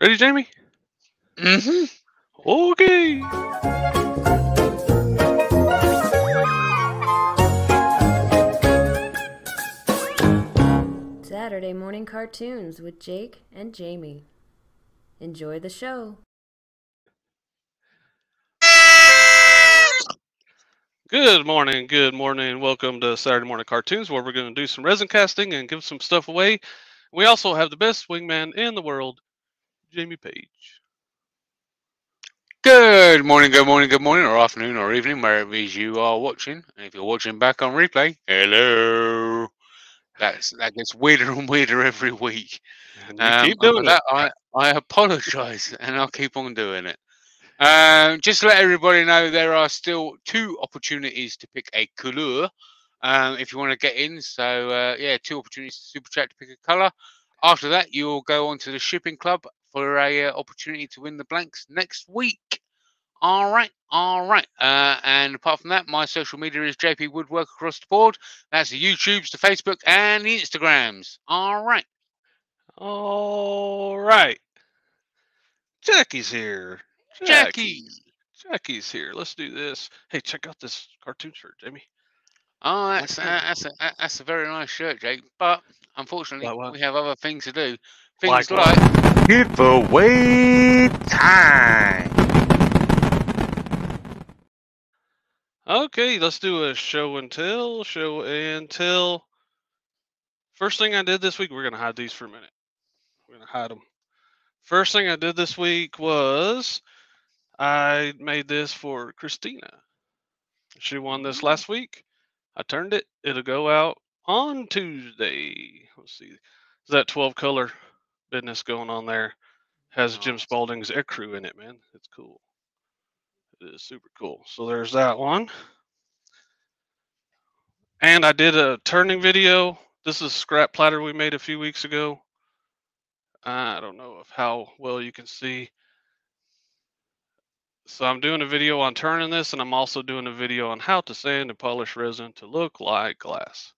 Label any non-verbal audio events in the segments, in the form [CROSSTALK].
Ready, Jamie? Mm-hmm. Okay. Saturday morning cartoons with Jake and Jamie. Enjoy the show. Good morning, good morning. Welcome to Saturday Morning Cartoons, where we're going to do some resin casting and give some stuff away. We also have the best wingman in the world, Jamie Page. Good morning, good morning, good morning, or afternoon, or evening, wherever it is you are watching. And if you're watching back on replay, hello. That's that gets weirder and weirder every week. You Um, keep doing that, I I apologise, and I'll keep on doing it. Um, just to let everybody know, there are still two opportunities to pick a colour. Um, if you want to get in, so uh, yeah, two opportunities to super chat to pick a colour. After that, you'll go on to the shipping club for a uh, opportunity to win the blanks next week. All right, all right. Uh, and apart from that, my social media is JP Woodwork across the board. That's the YouTubes, the Facebook, and the Instagrams. All right. All right. Jackie's here. Jackie. Jackie's here. Let's do this. Hey, check out this cartoon shirt, Jamie. Oh, that's uh, that's a that's a very nice shirt, Jake. But unfortunately, we have other things to do. Like Things what? like Giveaway time. Okay, let's do a show and tell. Show and tell. First thing I did this week, we're going to hide these for a minute. We're going to hide them. First thing I did this week was I made this for Christina. She won this last week. I turned it. It'll go out on Tuesday. Let's see. Is that 12 color business going on there? Has oh, Jim Spalding's air crew in it, man. It's cool. It is super cool. So there's that one. And I did a turning video. This is a scrap platter we made a few weeks ago. I don't know if how well you can see. So I'm doing a video on turning this, and I'm also doing a video on how to sand and polish resin to look like glass.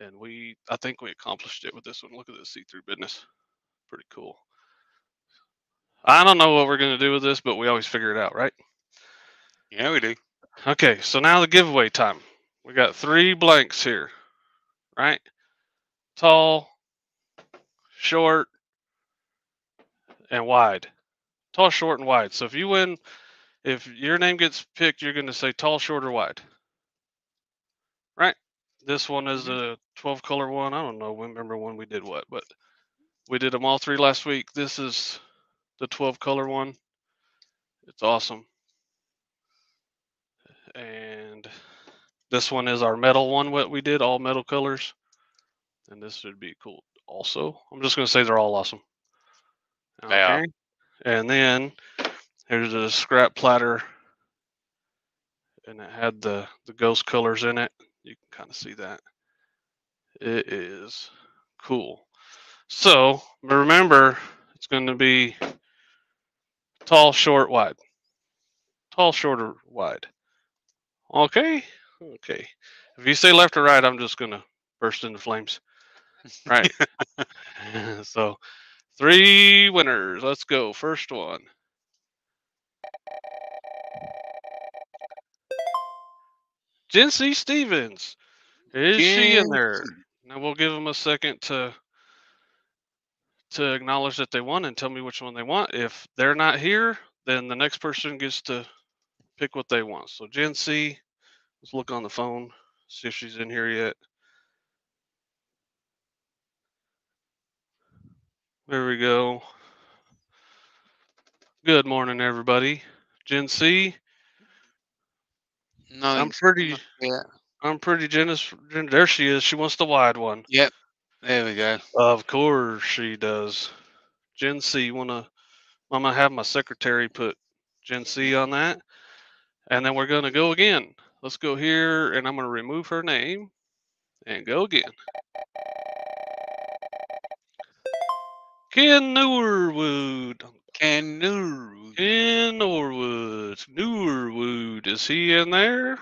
And we, I think we accomplished it with this one. Look at this see-through business. Pretty cool. I don't know what we're gonna do with this, but we always figure it out, right? yeah, we do. Okay, so now the giveaway time. We got three blanks here, right? Tall, short, and wide. Tall, short, and wide. So if you win, if your name gets picked, you're going to say tall, short, or wide. This one is mm-hmm. a 12 color one. I don't know. Remember when we did what, but we did them all three last week. This is the 12 color one. It's awesome. And this one is our metal one, what we did, all metal colors. And this would be cool also. I'm just going to say they're all awesome. They are. And then here's a scrap platter. And it had the, the ghost colors in it. You can kind of see that. It is cool. So remember, it's going to be tall, short, wide. Tall, short, or wide. Okay. Okay. If you say left or right, I'm just gonna burst into flames. [LAUGHS] Right. [LAUGHS] so, three winners. Let's go. First one. Jen C. Stevens. Is she in there? Now we'll give them a second to to acknowledge that they won and tell me which one they want. If they're not here, then the next person gets to pick what they want. So Gen C, let's look on the phone, see if she's in here yet. There we go. Good morning, everybody. Gen C, No, I'm pretty, Yeah. I'm pretty generous. There she is. She wants the wide one. Yep. There we go. Of course she does. Gen C, wanna? I'm gonna have my secretary put Gen C on that, and then we're gonna go again. Let's go here, and I'm gonna remove her name, and go again. Ken Norwood. Ken Nuru. Ken Norwood. Norwood. Is he in there?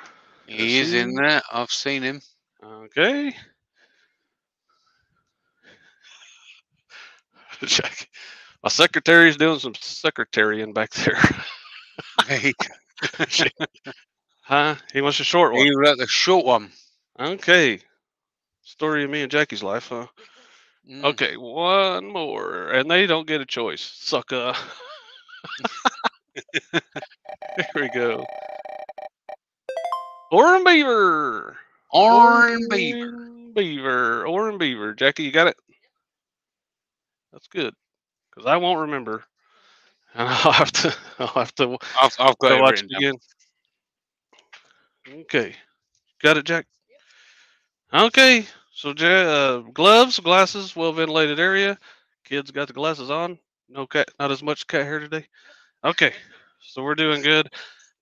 He is in there. I've seen him. Okay. [LAUGHS] Jack. My secretary's doing some secretarian back there. [LAUGHS] He, [LAUGHS] huh? He wants a short one. he like the short one. Okay. Story of me and Jackie's life, huh? Mm. Okay, one more, and they don't get a choice. Sucker. [LAUGHS] Here we go. Orin Beaver. Orin beaver. Beaver. Orin Beaver. Jackie, you got it? That's good. Because I won't remember. [LAUGHS] And I'll have to [LAUGHS] I'll have to I've got go watch it down. again. Okay. Got it, Jack? Okay. So uh, gloves, glasses, well ventilated area. Kids got the glasses on. No cat not as much cat hair today. Okay. So we're doing good.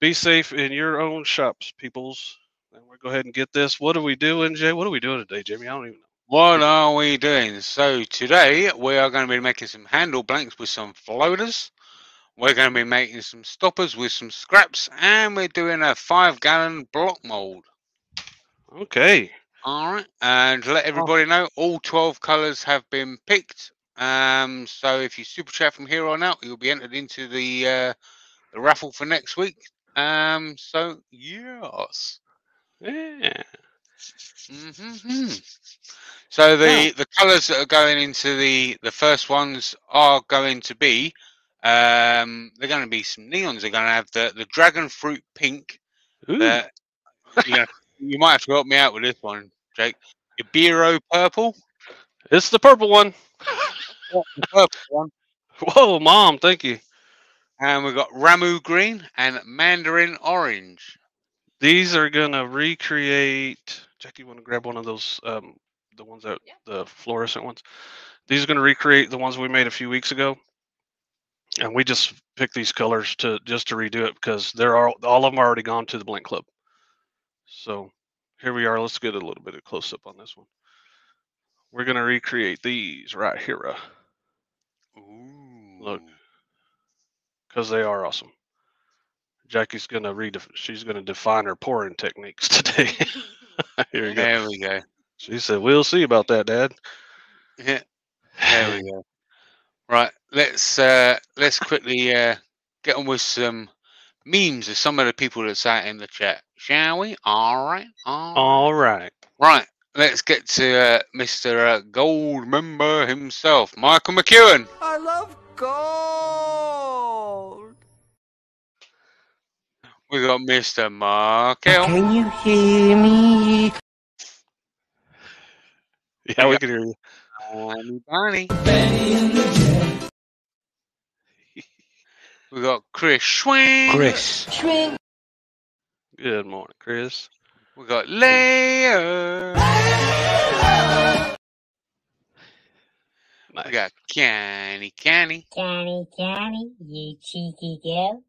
Be safe in your own shops, peoples. And we'll go ahead and get this. What are we doing, Jay? What are we doing today, Jimmy? I don't even know. What are we doing? So today we are going to be making some handle blanks with some floaters. We're going to be making some stoppers with some scraps, and we're doing a five-gallon block mold. Okay. All right, and let everybody know, all 12 colours have been picked. Um, so if you super chat from here on out, you'll be entered into the uh, the raffle for next week. Um, so yes. Yeah. hmm So the the colours that are going into the the first ones are going to be um they're going to be some neons. They're going to have the the dragon fruit pink. Ooh. The, you, know, you might have to help me out with this one, Jake. Ibero purple. It's the purple one. The purple one. [LAUGHS] Whoa, mom, thank you. And we've got Ramu green and Mandarin orange. These are gonna recreate. Jackie, you want to grab one of those? Um, the ones that the fluorescent ones. These are gonna recreate the ones we made a few weeks ago, and we just picked these colors to just to redo it because they're all all of them are already gone to the Blank Club. So here we are. Let's get a little bit of close up on this one. We're gonna recreate these right here uh, Ooh. Look. because they are awesome. Jackie's gonna read, She's gonna define her pouring techniques [LAUGHS] today. here we go. There we go. She said, "We'll see about that, Dad." Yeah, there we go. Right, let's uh let's quickly uh get on with some memes of some of the people that sat in the chat, shall we? All right, all right. All right. Right, let's get to uh, Mr. Uh, Gold member himself, Michael McEwen. I love gold. We got Mr. Markel. Can you hear me? Yeah, we can hear you. Bonnie Bonnie. We got Chris Schwing. Chris. Schwing. Good morning, Chris. We got Leia. We got Canny Canny. Johnny, Johnny, you cheeky girl.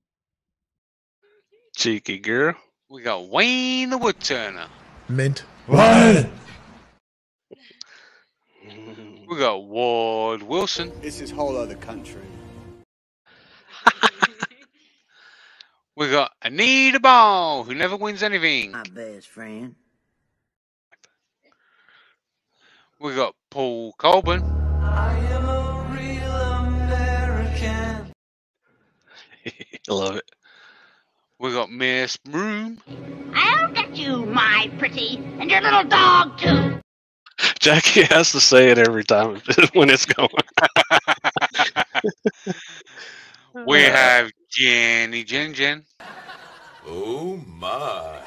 Cheeky girl. We got Wayne the Woodturner. Mint. What? We got Ward Wilson. This is whole other country. We got Anita Ball, who never wins anything. My best friend. We got Paul Colburn. I am a real American. [LAUGHS] Love it. We got Miss Broom. I'll get you, my pretty, and your little dog too. [LAUGHS] Jackie has to say it every time [LAUGHS] when it's going. we have Jenny Jen Jen. Oh my.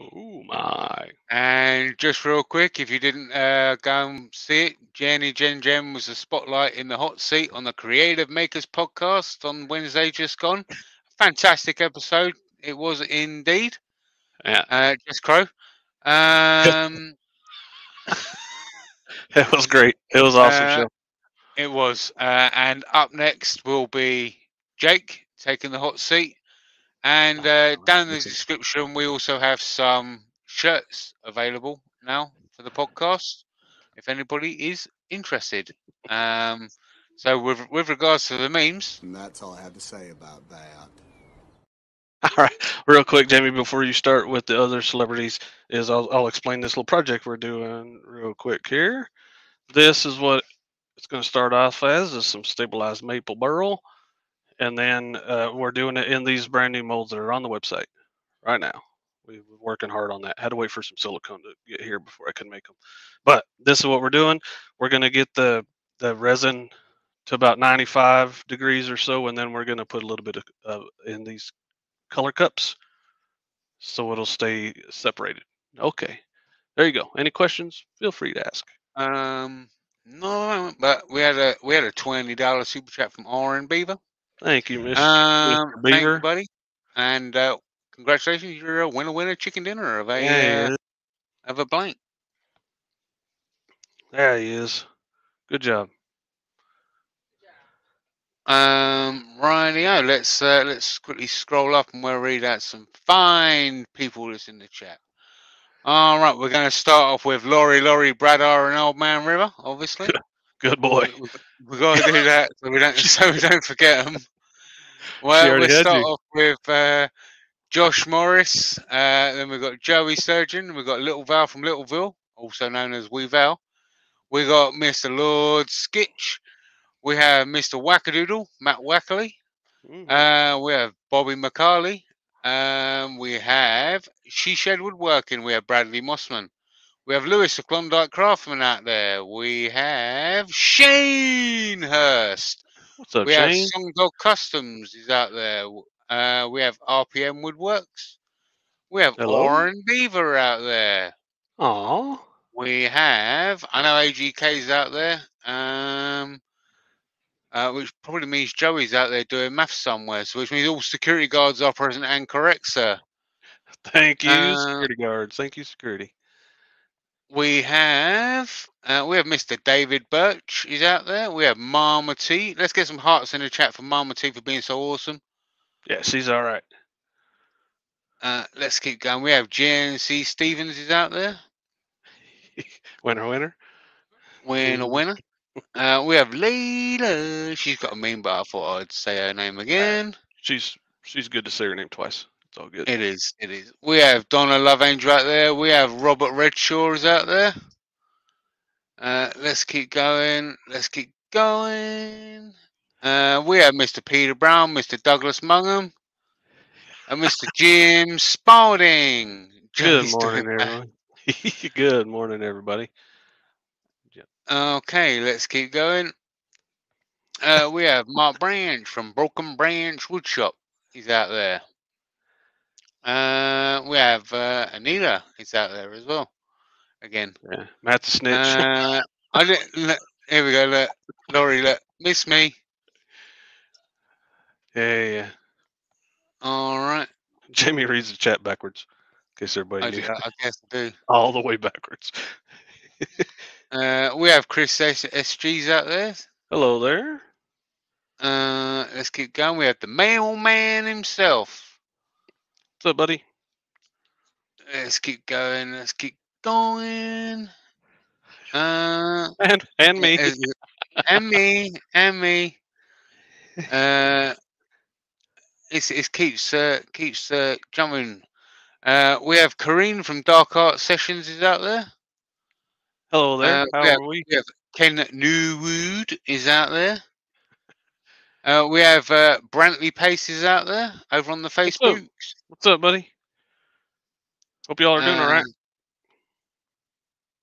Oh my. And just real quick, if you didn't uh, go and see it, Jenny Jen Jen was the spotlight in the hot seat on the Creative Makers podcast on Wednesday just gone. Fantastic episode. It was indeed. Yeah, Uh, just Crow. Um, [LAUGHS] it was great. It was awesome Uh, show. It was. Uh, and up next will be Jake taking the hot seat. And uh, down in the description, we also have some shirts available now for the podcast, if anybody is interested. Um, so, with, with regards to the memes, And that's all I have to say about that. All right, real quick, Jamie, before you start with the other celebrities, is I'll, I'll explain this little project we're doing real quick here. This is what it's going to start off as is some stabilized maple burl, and then uh, we're doing it in these brand new molds that are on the website right now. We've been working hard on that. Had to wait for some silicone to get here before I could make them. But this is what we're doing. We're going to get the the resin to about 95 degrees or so, and then we're going to put a little bit of uh, in these color cups, so it'll stay separated. Okay, there you go. Any questions? Feel free to ask. Um, no, but we had a we had a twenty dollar super chat from Oren Beaver. Thank you, Mr. Um, Mr. thank Beaver. you, buddy, and uh, congratulations, you're a winner winner chicken dinner of a Yeah, uh, of a blank. there he is. Good job. Um, rightio, let's uh, let's quickly scroll up and we'll read out some fine people that's in the chat. All right, we're going to start off with Laurie, Laurie, Bradar, and Old Man River, obviously. [LAUGHS] Good boy. We, we got to do that so we don't [LAUGHS] so we don't forget them. Well, we'll start you. off with uh, Josh Morris. Uh, then we've got Joey Surgeon. We've got Little Val from Littleville, also known as Wee Val. We got Mr. Lord Skitch. We have Mr. Wackadoodle, Matt Wackerle. Mm, Uh, we have Bobby McCarley. Um, we have She Shed Woodworking. We have Bradley Mossman. We have Lewis, the Klondike Craftsman out there. We have Shane Hurst. What's up, we have Shane? Song Dog Customs is out there. Uh, we have RPM Woodworks. We have Hello. Oren Beaver out there. Oh. We have I know AGK's out there. Um, uh, which probably means Joey's out there doing maths somewhere. So which means all security guards are present and correct, sir. Thank you, Uh, security guards. Thank you, security. We have uh, we have Mr. David Birch. He's out there. We have Mama T. Let's get some hearts in the chat for Mama T for being so awesome. Yeah, she's all right. Uh, let's keep going. We have GNC Stevens is out there. [LAUGHS] Winner, winner. Winner, winner. Uh, we have Leila. She's got a mean, but I thought I'd say her name again. She's she's good to say her name twice. It's all good. It is. It is. We have Donna Love Angel out there. We have Robert Redshaw is out there. Uh, let's keep going. Let's keep going. Uh, we have Mr. Peter Brown, Mr. Douglas Mungham, and Mr. [LAUGHS] Jim Spalding. Good morning, everyone. [LAUGHS] good morning, everybody. Okay, let's keep going. Uh, we have Mark Branch from Broken Branch Woodshop. He's out there. Uh, we have uh, Anita. He's out there as well. Again. Yeah, Matt the snitch. Uh, I didn't. Look, here we go. Look, Laurie. Look, miss me. yeah, yeah, yeah. All right. Jamie reads the chat backwards. In case everybody I, do, I guess I do. All the way backwards. [LAUGHS] Uh, we have Chris S- SG's out there. Hello there. Uh, let's keep going. We have the mailman himself. What's up, buddy? Let's keep going. Let's keep going. Uh, And and me. and me, and me. [LAUGHS] Uh, it's it keeps uh, keeps uh, jumping. Uh, we have Kareen from Dark Art Sessions is out there. Hello there. uh, How we have- are we? We have Ken Newwood is out there. Uh, we have uh, Brantley Pace is out there over on the? Facebook. What's up, buddy? Hope y'all are doing all right.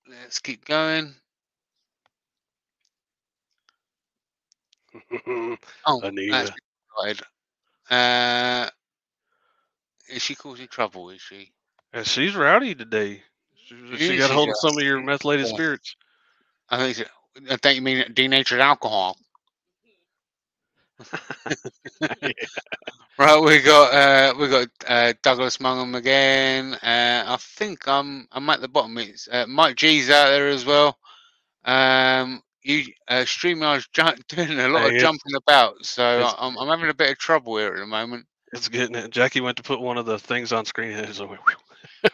Uh, Let's keep going. [LAUGHS] Oh, Anita. that's right. Uh, is she causing trouble? Is she? Yeah, she's rowdy today. She, she got hold of some of your methylated Yeah. spirits. I think. I think you mean denatured alcohol. [LAUGHS] [LAUGHS] Right, we got uh, we got uh, Douglas Mungham again. Uh, I think I'm I'm at the bottom. It's uh, Mike G's out there as well. Um, you uh, Streamyard's ju- [LAUGHS] doing a lot of jumping about, so it's- I'm I'm having a bit of trouble here at the moment. It's getting it. Jackie went to put one of the things on screen and it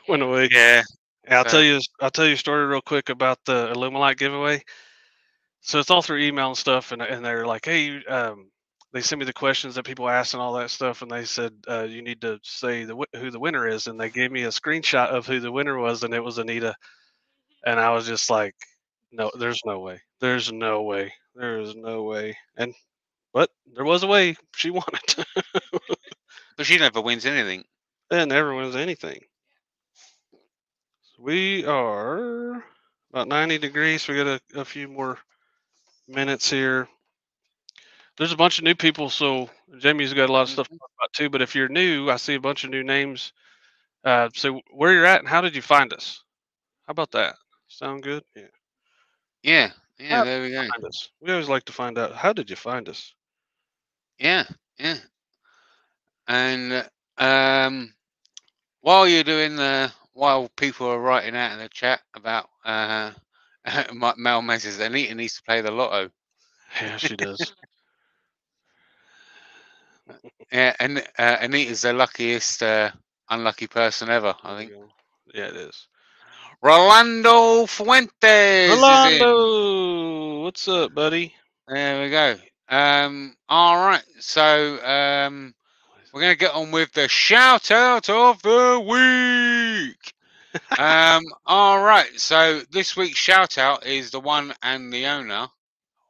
went away. Yeah. Yeah, I'll tell you. I'll tell you a story real quick about the Alumilite giveaway. So it's all through email and stuff, and and they're like, hey, um, they sent me the questions that people asked and all that stuff, and they said uh, you need to say the who the winner is, and they gave me a screenshot of who the winner was, and it was Anita, and I was just like, no, there's no way, there's no way, There is no way. And but there was a way. She won it. [LAUGHS] But she never wins anything. and never wins anything. We are about 90 degrees. We got a, a few more minutes here. There's a bunch of new people, so Jamie's got a lot of stuff to talk about too. But if you're new, I see a bunch of new names. Uh, so where you're at and how did you find us? How about that? Sound good? Yeah. Yeah, yeah, How there we go. We always like to find out how did you find us? Yeah, yeah. And um, while you're doing the, while people are writing out in the chat about uh, [LAUGHS] Mel Messes, Anita needs to play the lotto. Yeah, she does. [LAUGHS] Yeah, and uh, Anita's the luckiest uh, unlucky person ever, I think. Yeah, it is. Rolando Fuentes. Rolando, what's up, buddy? There we go. Um, all right. So um, we're going to get on with the shout out of the week. [LAUGHS] um, all right. So this week's shout out is the one and the owner.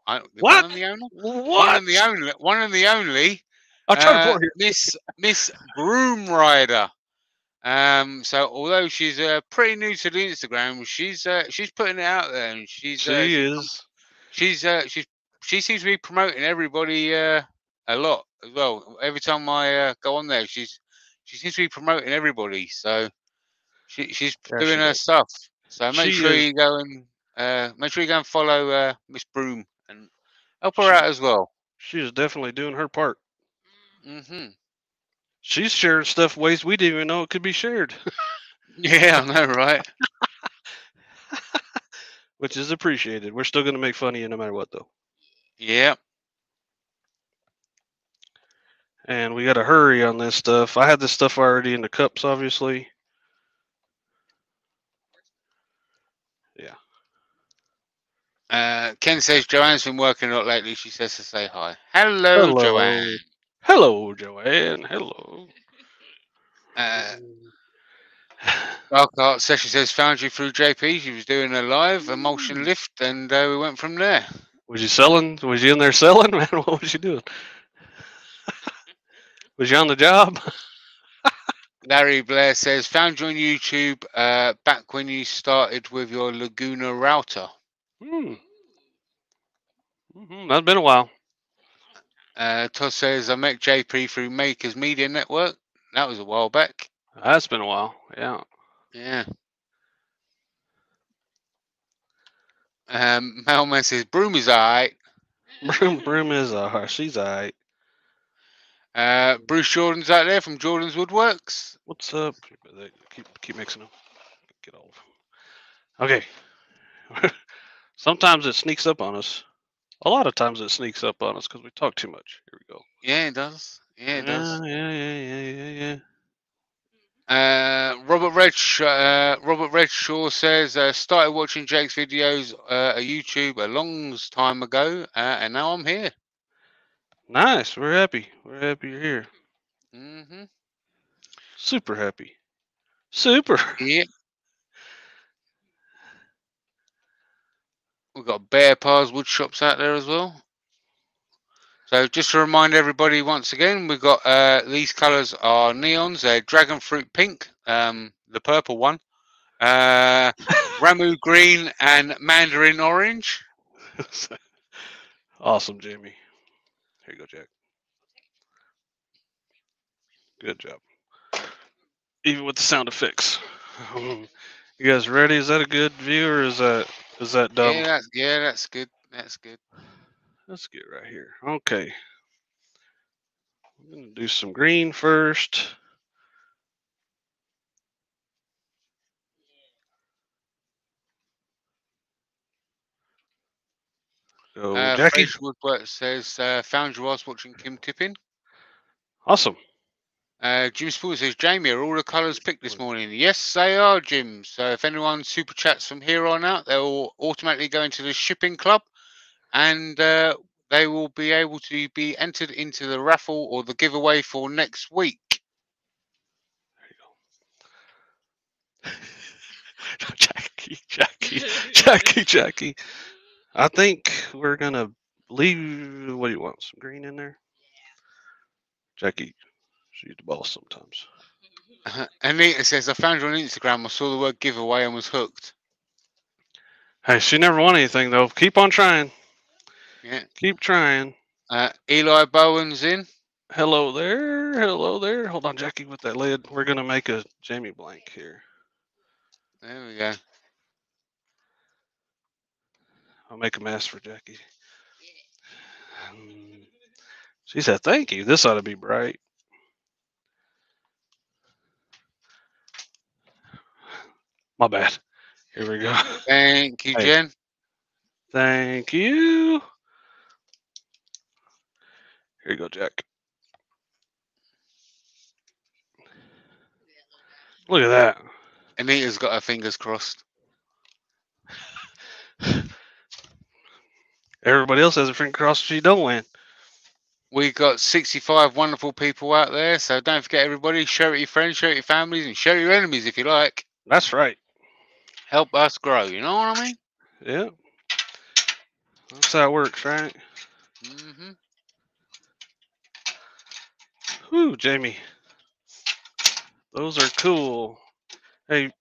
I, What? One and the owner? One and the only. One and the only. I'll try to uh, pull it. Miss Miss Broom Rider. Um, so although she's uh, pretty new to the Instagram, she's uh, she's putting it out there, and she's uh, She she's is. she's uh, she's she seems to be promoting everybody uh, a lot as well. Every time I uh, go on there, she's she seems to be promoting everybody. So she she's Yeah, doing she her does. stuff. So make She sure is- you go and uh, make sure you go and follow uh, Miss Broom and help her out as well. She is definitely doing her part. Mm-hmm. She's sharing stuff ways we didn't even know it could be shared, [LAUGHS] Yeah, I know, right? [LAUGHS] which is appreciated. We're still going to make fun of you no matter what, though. Yeah. And we got to hurry on this stuff. I had this stuff already in the cups, obviously. Uh, Ken says Joanne's been working a lot lately. She says to say hi. Hello, Hello. Joanne. Hello, Joanne. Hello. Uh, [SIGHS] Dark Art says she says found you through JP. She was doing a live emulsion lift, and uh, we went from there. Was you selling? Was you in there selling, [LAUGHS] man? What was you doing? Was you on the job? [LAUGHS] Larry Blair says found you on YouTube uh, back when you started with your Laguna router. Hmm. hmm That's been a while. Uh, Todd says I met JP through Makers Media Network. That was a while back. That's been a while. Yeah. Yeah. Um, Melman says Broom is alright. Broom, broom is uh, she's alright. Uh, Bruce Jordan's out there from Jordan's Woodworks. What's up? They Keep keep mixing them. Get all of them. Okay. [LAUGHS] Sometimes it sneaks up on us. A lot of times it sneaks up on us because we talk too much. Here we go. Yeah, it does. Yeah, it does. Yeah, yeah, yeah, yeah, yeah, yeah. Uh, Robert Redshaw, uh, Robert Redshaw says uh, started watching Jake's videos uh, on YouTube a long time ago, uh, and now I'm here. Nice. We're happy. We're happy you're here. hmm Super happy. Super. Yeah. We've got Bear Paws wood shops out there as well. So just to remind everybody once again, we've got uh, these colours are neons. They're dragon fruit pink, um, the purple one, uh, [LAUGHS] Ramu green, and mandarin orange. [LAUGHS] awesome, Jamie. Here you go, Jack. Good job. Even with the sound effects. [LAUGHS] You guys ready? Is that a good view or is that is that dumb? Yeah, that's, yeah, that's good. That's good. Let's get right here. Okay. I'm gonna do some green first. Go, Uh, Jackie. Woodwork says uh, found you whilst watching Kim Tipping." Awesome. Uh, Jim Sport says, Jamie, are all the colours picked this morning? Yes, they are, Jim. So if anyone super chats from here on out, they'll automatically go into the shipping club and uh, they will be able to be entered into the raffle or the giveaway for next week. [LAUGHS] Jackie, Jackie, Jackie, Jackie. I think we're gonna leave. What do you want? Some green in there? Jackie, she's the boss sometimes. [LAUGHS] Anita says, I found you on Instagram. I saw the word giveaway and was hooked. Hey, she never won anything though. Keep on trying. Yeah. Keep trying. Uh, Eli Bowen's in. Hello there. Hello there. Hold on, Jackie, with that lid. We're gonna make a Jamie blank here. There we go. I'll make a mess for Jackie. Um, She said, "Thank you. This ought to be bright." My bad. Here we go. [LAUGHS] Thank you, Hey. Jen. Thank you. Here you go, Jack. Look at that. Anita's got her fingers crossed. [LAUGHS] Everybody else has a finger crossed she don't win. We got 65 wonderful people out there, so don't forget everybody, share it with your friends, share it with your families, and share it with your enemies if you like. That's right. Help us grow, you know what I mean? Yeah. That's how it works, right? Mm-hmm. Whew, Jamie. Those are cool. Hey,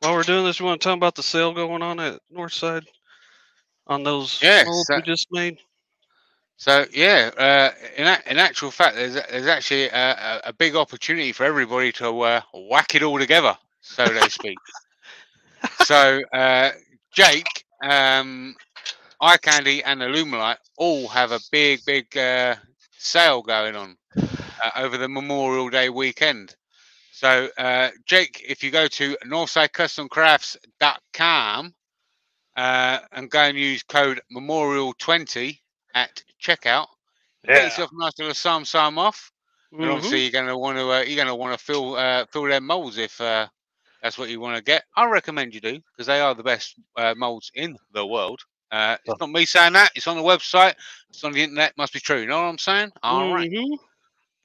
while we're doing this, you want to talk about the sale going on at Northside on those Yes, molds we just made? So yeah, uh, in in actual fact, there's there's actually a, a, big opportunity for everybody to uh, whack it all together, so to speak. [LAUGHS] so uh, Jake, um, Eye Candy, and Alumilite all have a big big uh, sale going on uh, over the Memorial Day weekend. So uh, Jake, if you go to northsidecustomcrafts.com uh, and go and use code Memorial20 at checkout. Get yourself a nice little sum sum off. And Mhm. obviously you're gonna want to uh, you're gonna want to fill uh, fill them molds if uh, that's what you want to get. I recommend you do because they are the best uh, molds in the world. Uh, Oh. it's not me saying that. It's on the website. It's on the internet. Must be true. You know what I'm saying? All right. Mhm.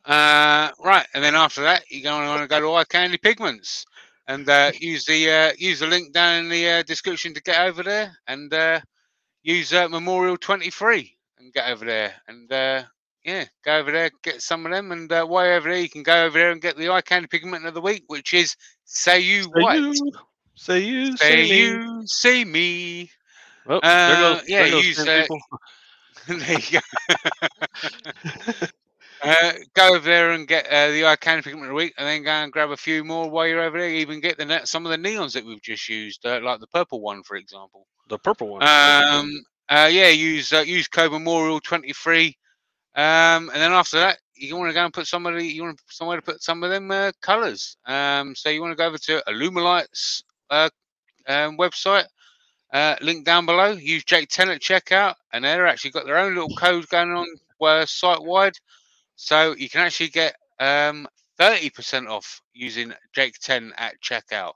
Uh, right, and then after that, you're going to want to go to Eye Candy Pigments and uh, use the uh, use the link down in the uh, description to get over there, and uh, use uh, Memorial 23 and get over there, and uh, yeah, go over there, get some of them, and uh, you're over there, you can go over there and get the Eye Candy Pigment of the week, which is Say You Say What? you, say you, Say say me. You See Me. Oh, there goes, yeah, there goes use, 10 people. [LAUGHS] there you go. [LAUGHS] [LAUGHS] Uh, go over there and get uh, the candy pigment of the week, and then go and grab a few more while you're over there. Even get the ne- some of the neons that we've just used, uh, like the purple one, for example. The purple one. that's a good Um, uh, yeah, use uh, use code Memorial twenty three, um, and then after that, you want to go and put somebody, you want somewhere to put some of them uh, colors. Um, so you want to go over to Alumilite's uh, um, website. Uh, link down below. Use Jake Ten at checkout, and they're actually got their own little code going on uh, site wide. So you can actually get um, 30% off using Jake 10 at checkout.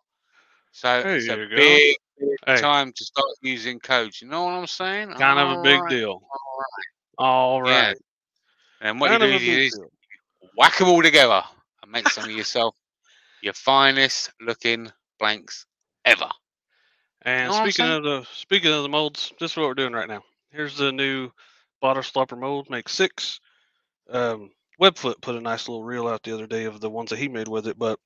So There it's a you go. big, big Hey. time to start using codes. You know what I'm saying? kind of a big deal. All Yeah. And what Kind you do is deal. whack them all together and make some of yourself your finest looking blanks ever. And know speaking of the speaking of the molds, this is what we're doing right now. Here's the new bottle stopper mold. Make six. Um, Webfoot put a nice little reel out the other day of the ones that he made with it, but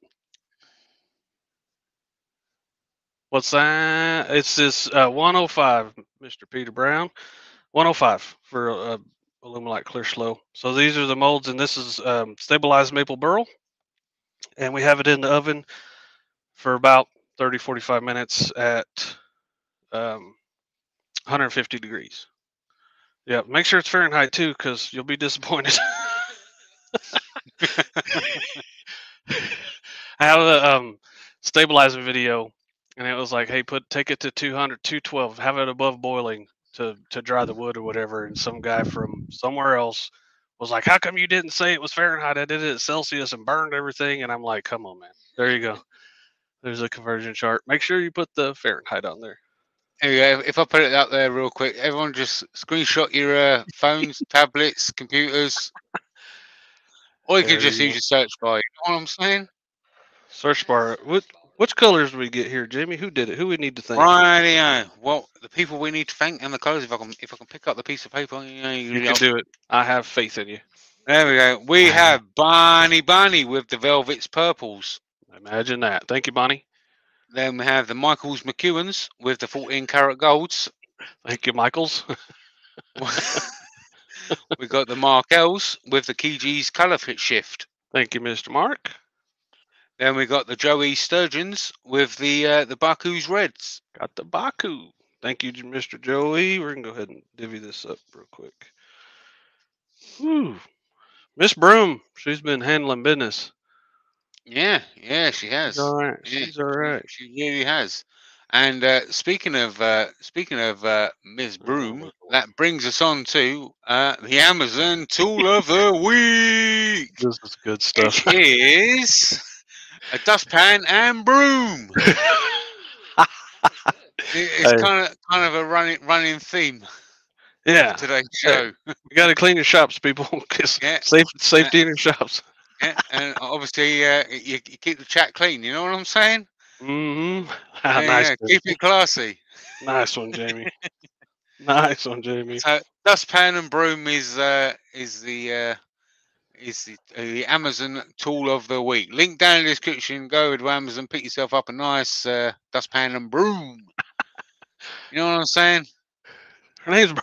what's that? It's this uh, 105, Mr. Peter Brown, 105 for uh, Alumilite Clear Slow. So these are the molds, and this is um, stabilized maple burl, and we have it in the oven for about 30 45 minutes at um, 150 degrees. Yeah, make sure it's Fahrenheit too, because you'll be disappointed. I have a um, stabilizing video, and it was like, "Hey, put take it to 200, 212, have it above boiling to to dry the wood or whatever." And some guy from somewhere else was like, "How come you didn't say it was Fahrenheit? I did it at Celsius and burned everything." And I'm like, "Come on, man. There you go. There's a conversion chart. Make sure you put the Fahrenheit on there." Go. If I put it out there real quick, everyone just screenshot your uh, phones, [LAUGHS] tablets, computers, or you can just you use your search bar. You know what I'm saying? Search bar. What Which colors did we get here, Jamie? Who did it? Who we need to thank? Rightio. Well, the people we need to thank and the colours. If I can, if I can pick up the piece of paper, you know, You can do it. I have faith in you. There we go. We have Barney Bunny with the Velvet's Purples. Imagine that. Thank you, Bonnie. Then we have the Michaels McEwens with the 14 karat golds. Thank you, Michaels. [LAUGHS] we got the Markells with the Kiji's colour fit shift. Thank you, Mr. Mark. Then we got the Joey Sturgeons with the uh, the Baku's Reds. Got the Baku. Thank you, Mr. Joey. We're gonna go ahead and divvy this up real quick. Whew. Miss Broom, she's been handling business. Yeah, yeah, she has. She's all right. Yeah, She's all right. She really has. And uh, speaking of uh, speaking of uh, Ms. Broom, that brings us on to uh, the Amazon Tool of the Week. [LAUGHS] This is good stuff. It is a dustpan and broom. [LAUGHS] It- It's Hey. kind of kind of a running running theme yeah, for today's show. you got to clean your shops, people. [LAUGHS] 'cause Yeah. safe, safety in your shops. Yeah, and obviously uh, you, you keep the chat clean. You know what I'm saying? Mm-hmm. [LAUGHS] Yeah, nice, yeah, keep it classy. nice one, Jamie. [LAUGHS] nice one, Jamie. So dustpan and broom is uh, is the uh, is the, uh, the Amazon tool of the week. Link down in the description. Go to Amazon, pick yourself up a nice uh, dustpan and broom. You know what I'm saying? [LAUGHS] Her name's.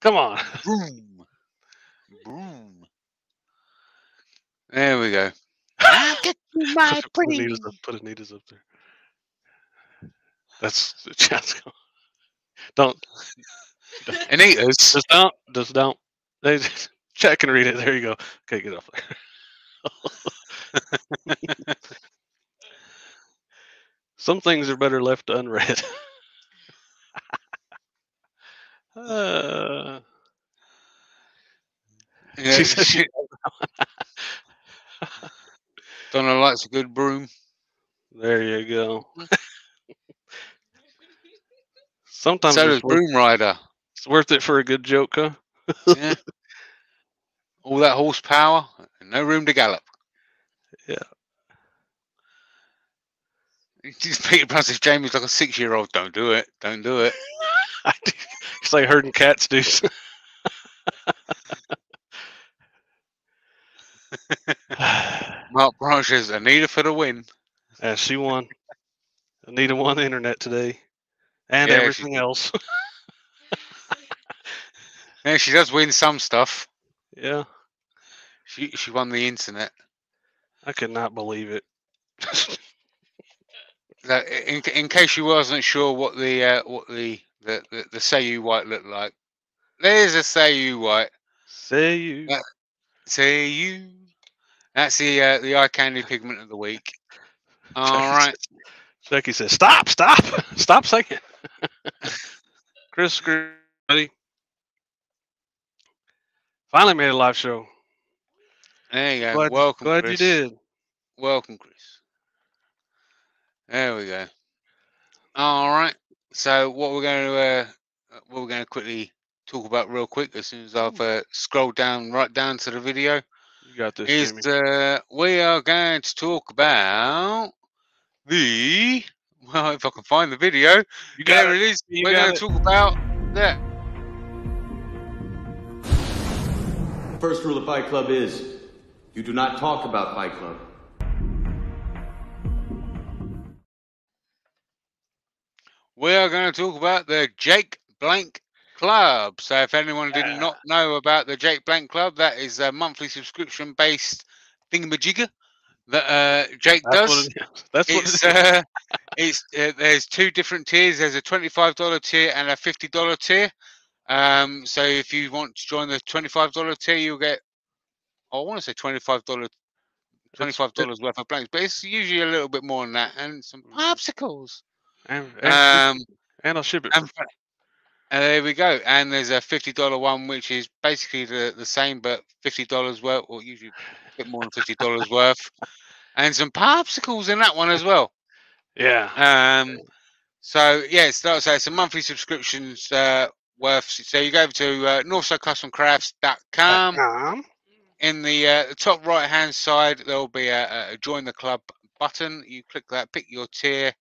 Come on. Broom, broom. There we go. I'll get [LAUGHS] you, my put, pretty. Anita's up, put Anita's up there. That's [LAUGHS] the going. Don't [LAUGHS] Anita's. just don't just don't. They, chat can read it. There you go. Okay, get off there. Some things are better left unread. uh, Yeah, she said she- [LAUGHS] Donna likes a good broom. there you go. [LAUGHS] Sometimes so does it's, worth, Broom Rider. it's worth it for a good joke, huh? [LAUGHS] Yeah. All that horsepower and no room to gallop. Yeah. Just Peter Francis Jamie's like a six year old. Don't do it. Don't do it. it's like herding cats, dude. Mark Branch says Anita for the win. Yeah, she won. Anita won the internet today, and Yeah, she everything else. [LAUGHS] Yeah, she does win some stuff. yeah, She she won the internet. I could not believe it. [LAUGHS] In, in case you wasn't sure what the uh, what the the, the, the say you white looked like, there's a say you white. Say you. Yeah. Say you. That's the uh, the eye candy pigment of the week. All right. Becky says, "Stop! Stop! [LAUGHS] Stop singing." [LAUGHS] Chris, Chris, buddy, finally made a live show. There you go. Glad, Welcome, glad Chris. you did. Welcome, Chris. There we go. All right. So what we're going to uh, what we're going to quickly talk about real quick as soon as I've uh, scrolled down right down to the video You got this, is Jimmy. uh, we are going to talk about the well if I can find the video You got there it. it is You we're going it. to talk about that First rule of Fight Club is you do not talk about Fight Club. we are going to talk about the Jake Blank Club. So, if anyone did not know about the Jake Blank Club, that is a monthly subscription based thingamajigger that uh, Jake That's does. what it. That's what It's, it is. uh, it's uh, there's two different tiers. There's a twenty-five dollar tier and a fifty dollar tier. Um, so if you want to join the twenty-five dollar tier, you'll get. I want to say twenty-five dollar, twenty-five dollars worth of blanks, but it's usually a little bit more than that, and some popsicles. and, and, Um, and I'll ship it. and, and there we go. And there's a fifty dollar one, which is basically the, the same, but fifty dollars worth, or usually a bit more than fifty dollars worth, and some popsicles in that one as well. yeah. Um, so yeah, it's not, so it's a monthly subscriptions uh, worth. So you go over to uh, northsidecustomcrafts.com. In the, uh, the top right hand side, there will be a, a join the club button. You click that, pick your tier,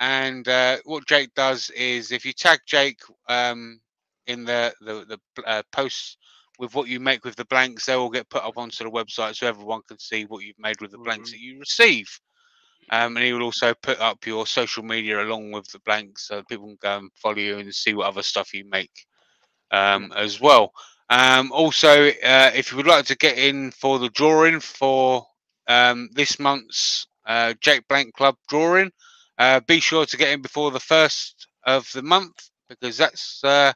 and uh, what Jake does is if you tag Jake um, in the the, the uh, posts with what you make with the blanks, they will get put up onto the website so everyone can see what you've made with the blanks Mhm. that you receive. Um, and he will also put up your social media along with the blanks so people can go and follow you and see what other stuff you make um, as well. Um, also, uh, if you would like to get in for the drawing for um, this month's uh, Jake Blank Club drawing, uh, be sure to get in before the first of the month because that's uh,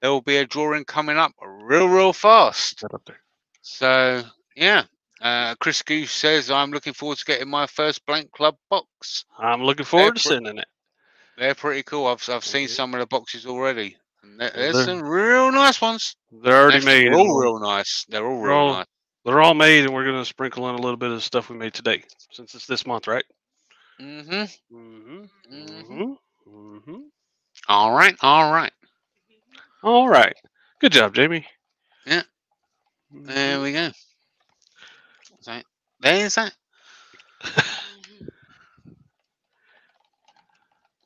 there will be a drawing coming up real, real fast. That up there. So yeah, uh, Chris Goose says I'm looking forward to getting my first Blank Club box. I'm looking forward to pre- sending it. They're pretty cool. I've I've seen some of the boxes already. There- there's they're- some real nice ones. They're already made. They're and all real nice. They're all They're real all- nice. They're all made, and we're gonna sprinkle in a little bit of stuff we made today, since it's this month, right? Mm-hmm. Mm-hmm. Mhm. Mm-hmm. Mm-hmm. All right. All right. All right. Good job, Jamie. Yeah. There we go. So there's that.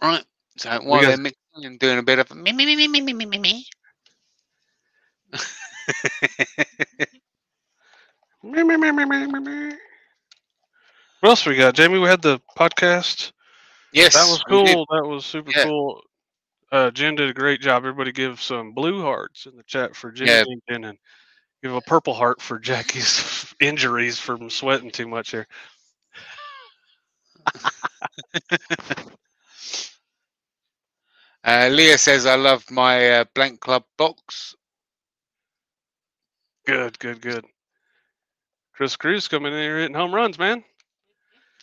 right. So while they're mixing and doing a bit of me me me me me me me me me. Me, me, me, me, me, me, me. What else we got, Jamie? We had the podcast. yes, that was cool. That was super Yeah. cool. Uh, Jen did a great job. Everybody give some blue hearts in the chat for Jen Yeah. and Jen, and give a purple heart for Jackie's [LAUGHS] injuries from sweating too much here. [LAUGHS] Uh, Leah says I love my uh, blank club box. Good, good, good. Chris Cruz coming in here hitting home runs, man.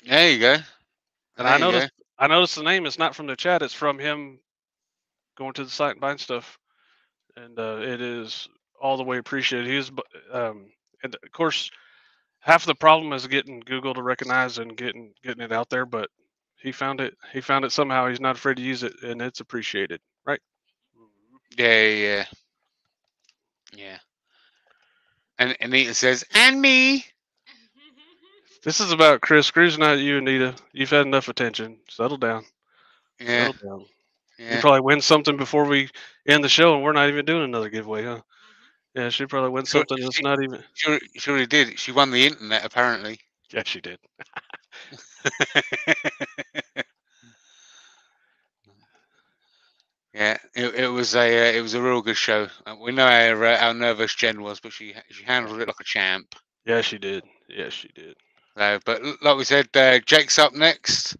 There you go. And I There you go. noticed, I noticed the name is not from the chat; it's from him going to the site and buying stuff, and uh, it is all the way appreciated. He is, um, and of course, half the problem is getting Google to recognize and getting getting it out there. But he found it. He found it somehow. He's not afraid to use it, and it's appreciated, right? Yeah, yeah, yeah. Yeah. And Anita says, and me. This is about Chris Cruz, not you, Anita. You've had enough attention. Settle down. Yeah, Settle down. You probably win something before we end the show, and we're not even doing another giveaway, huh? Yeah, she probably win Sure, something that's not even. She, al- she already did. She won the internet, apparently. Yeah, she did. [LAUGHS] yeah, it, it was a uh, it was a real good show. Uh, we know how, uh, how nervous Jen was, but she she handled it like a champ. Yeah, she did. Yeah, she did. So, but like we said, uh, Jake's up next.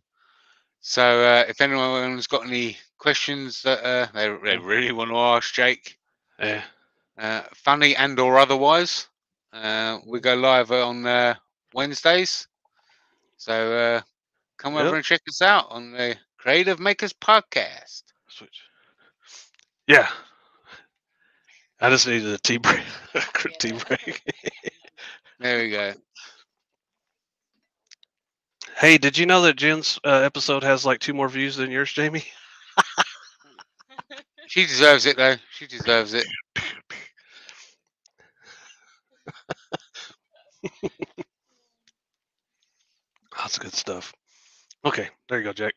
So uh, if anyone's got any questions that uh, they, they really want to ask Jake, Yeah. uh, funny and or otherwise, uh, we go live on uh, Wednesdays. So uh, come Yep. over and check us out on the Creative Makers Podcast. Switch. Yeah. I just needed a tea break. [LAUGHS] tea break. There we go. [LAUGHS] hey, did you know that Jen's uh, episode has like two more views than yours, Jamie? [LAUGHS] She deserves it though. She deserves it. That's good stuff. Okay, there you go, Jack.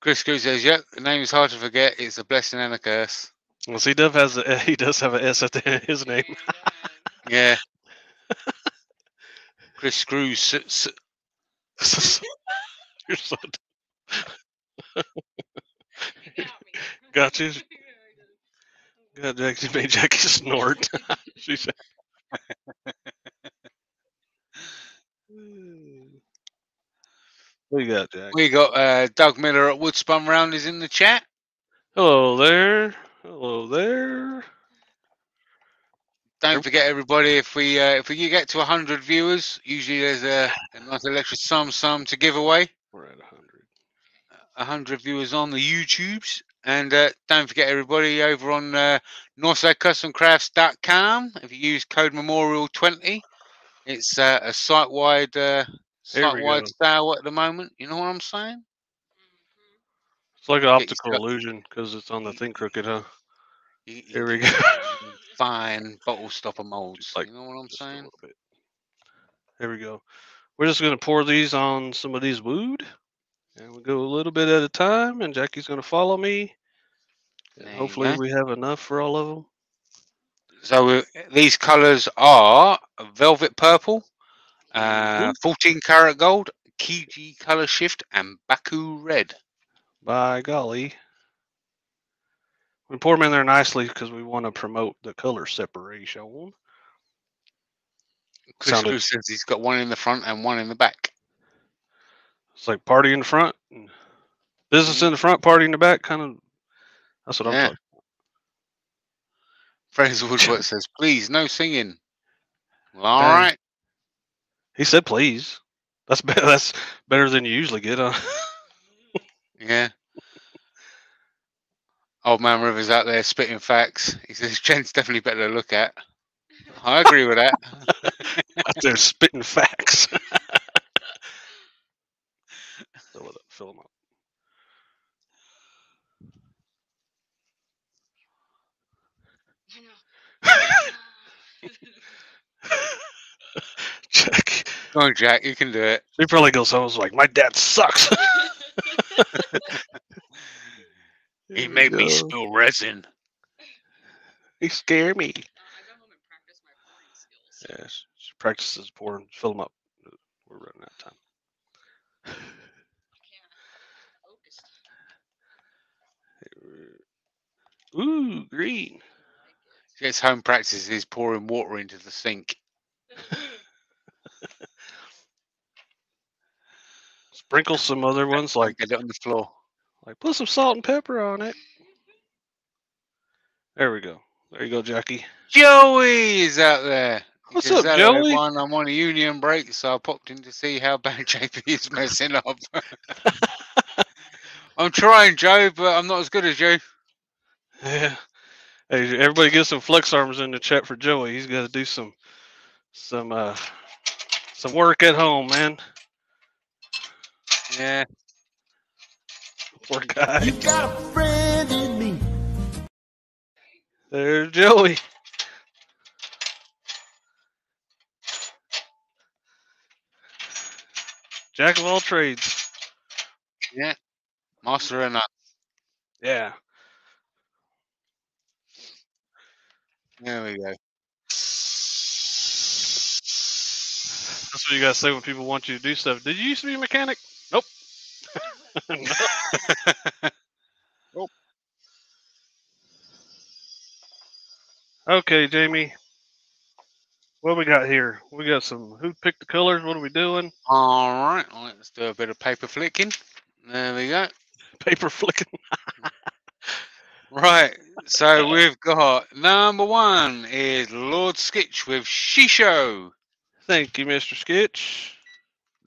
Chris Crew says, "Yep, the name is hard to forget. It's a blessing and a curse." well, see, Dove has a, [LAUGHS] he does have an S at the end of his name. Yeah. [LAUGHS] Chris Screw. S- s- [LAUGHS] You're [LAUGHS] Got you. Got Jackie made Jackie [LAUGHS] snort. she said. what you got, Jack? we got uh, Doug Miller at Woodspun Round is in the chat. Hello there. Hello there. Don't forget, everybody, if we uh, if we get to hundred viewers, usually there's a, a nice extra sum sum to give away. We're at 100. hundred viewers on the YouTubes, and uh, don't forget, everybody, over on uh, NorthsideCustomCrafts.com. If you use code Memorial twenty, it's uh, a site wide uh, site wide sale at the moment. You know what I'm saying? It's like an optical illusion because it's on the thing crooked, huh? Here we go. Fine bottle stopper molds. like you know what I'm saying? There we go. We're just going to pour these on some of these wood. And we'll go a little bit at a time. And Jackie's going to follow me. Hopefully we have enough for all of them. So these colours are velvet purple, Mm-hmm. uh, 14 karat gold, Kiji color shift, and Baku red. By golly. We pour them in there nicely because we want to promote the color separation. Chris Sounded- says he's got one in the front and one in the back. It's like party in the front, and business mm-hmm. in the front, party in the back. Kind of. That's what I'm talking. Fraser Woodward [LAUGHS] says, please, no singing. Well, all Dang. right. He said, "Please." That's better. [LAUGHS] That's better than you usually get. Huh? [LAUGHS] Yeah. Old Man Rivers out there spitting facts. He says, Jen's definitely better to look at. I agree with that. [LAUGHS] Out there spitting facts. [LAUGHS] Fill it up. Fill them up. [LAUGHS] Jack. Go on, Jack, you can do it. He probably goes home and is like, "My dad sucks." He made me spill resin. He scared me. Yes, she practices pouring. Fill them up. We're running out of time. [LAUGHS] Ooh, green. He gets home practices pouring water into the sink. [LAUGHS] Sprinkle some other ones like Get it on the floor. Like put some salt and pepper on it. There we go. There you go, Jackie. Joey is out there. What's up, "Hello, Joey?" everyone. I'm on a union break, so I popped in to see how bad [LAUGHS] JP is messing up. [LAUGHS] I'm trying, Joe, but I'm not as good as you. Yeah. Hey, everybody get some flex arms in the chat for Joey. He's got to do some some uh some work at home, man. Yeah. Poor [LAUGHS] guy. You got a friend in me. There's Joey. Jack of all trades. Yeah. Master of none. Yeah. There we go. That's what you gotta say when people want you to do stuff. Did you used to be a mechanic? Nope. [LAUGHS] [LAUGHS] [LAUGHS] No. Okay, Jamie. What we got here? We got some. Who picked the colors? What are we doing? All right. Let's do a bit of paper flicking. There we go. [LAUGHS] Paper flicking. [LAUGHS] Right. So we've got number one is Lord Skitch with Shisho. Thank you, Mr. Skitch.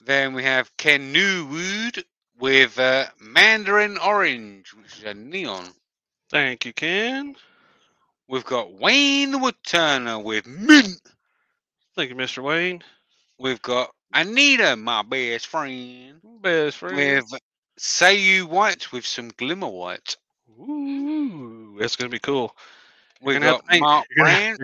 Then we have Ken Newwood with uh, Mandarin Orange, which is a neon. Thank you, Ken. We've got Wayne Wood Turner with Mint. Thank you, Mr. Wayne. We've got Anita, my best friend, Best friend. with Sayu White with some Glimmer White. Ooh, that's gonna be cool. We've gonna have got to paint- Mark you're gonna- Brand.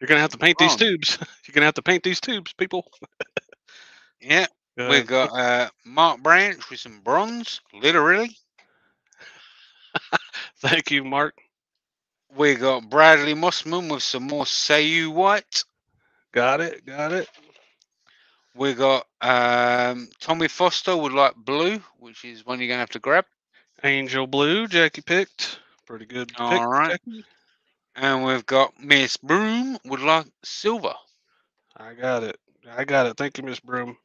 You're gonna, have to paint these on. tubes. [LAUGHS] You're gonna have to paint these tubes, people. [LAUGHS] Yeah. Go We've got uh, Mark Branch with some bronze, literally. [LAUGHS] Thank you, Mark. We got Bradley Mossman with some more Sayu White. Got it. Got it. We got um, Tommy Foster with like blue, which is one you're gonna have to grab. Angel Blue, Jackie picked. Pretty good. pick, All right. Jackie. And we've got Miss Broom with like silver. I got it. I got it. Thank you, Miss Broom.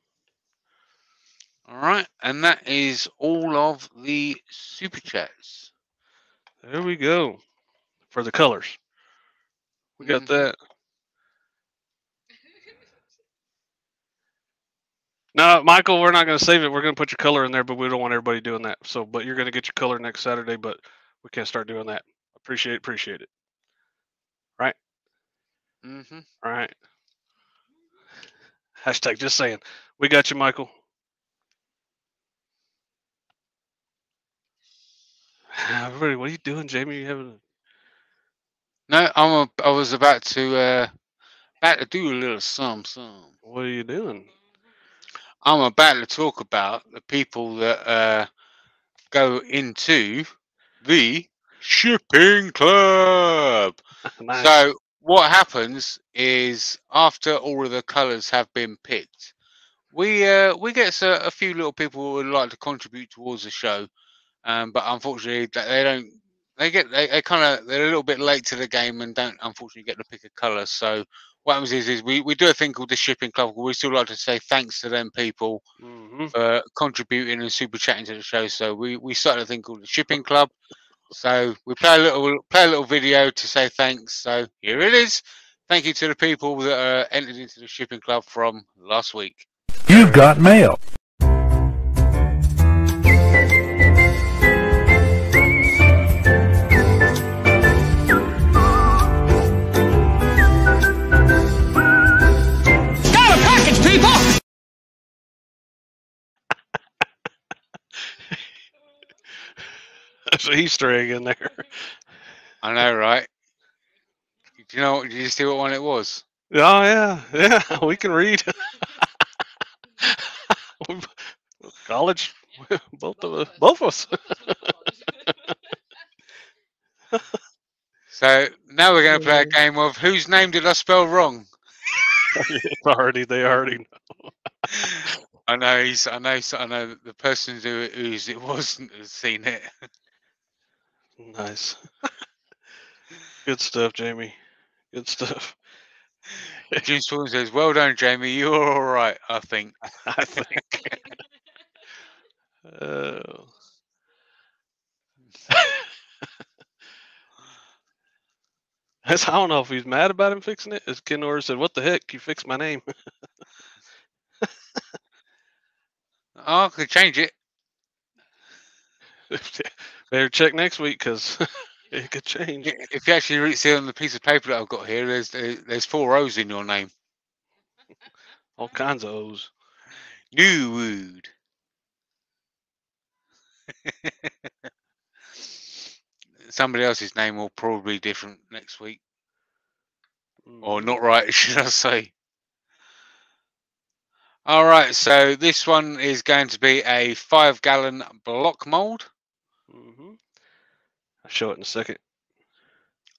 All right, and that is all of the super chats. There we go. For the colors. We got Mhm. that. No, Michael, we're not going to save it. We're going to put your color in there, but we don't want everybody doing that. So, but you're going to get your color next Saturday, but we can't start doing that. Appreciate it. Appreciate it. Right. Mm-hmm. All right. Hashtag just saying. We got you, Michael. Everybody, what are you doing, Jamie? You having No, I'm. A, I was about to uh, about to do a little some some. what are you doing? I'm about to talk about the people that uh, go into the shipping club. [LAUGHS] nice. So what happens is after all of the colours have been picked, we uh, we get a, a few little people who would like to contribute towards the show, um, but unfortunately they don't. They get they, they kind of they're a little bit late to the game and don't unfortunately get to pick a colour. So what happens is, is we, we do a thing called the shipping club. We still like to say thanks to them people hmm for contributing and super chatting to the show. So we, we started a thing called the shipping club. So we play a little play a little video to say thanks. So here it is. Thank you to the people that are entered into the shipping club from last week. You've got mail. There's an Easter egg in there. I know, right? Do you know? Did you see what one it was? Oh yeah, yeah. [LAUGHS] We can read. [LAUGHS] College, both of us, both of us. [LAUGHS] So now we're going to play a game of whose name did I spell wrong? It's already they already know. I know he's. I know. I know the person who whose it wasn't has seen it. Nice. Good stuff, Jamie. Good stuff. Jim Swan says, "Well done, Jamie. You're all right. I think." [LAUGHS] I think. Oh. That's, I don't know if he's mad about him fixing it. As Ken Orr said, "What the heck? You fixed my name." Oh, [LAUGHS] I could change it. [LAUGHS] Better check next week because [LAUGHS] it could change. If you actually see on the piece of paper that I've got here, there's there's four O's in your name. [LAUGHS] All kinds of O's. New Wood. [LAUGHS] Somebody else's name will probably be different next week, or Mhm. not right, should I say? All right, so this one is going to be a five-gallon block mold. Show it in a second.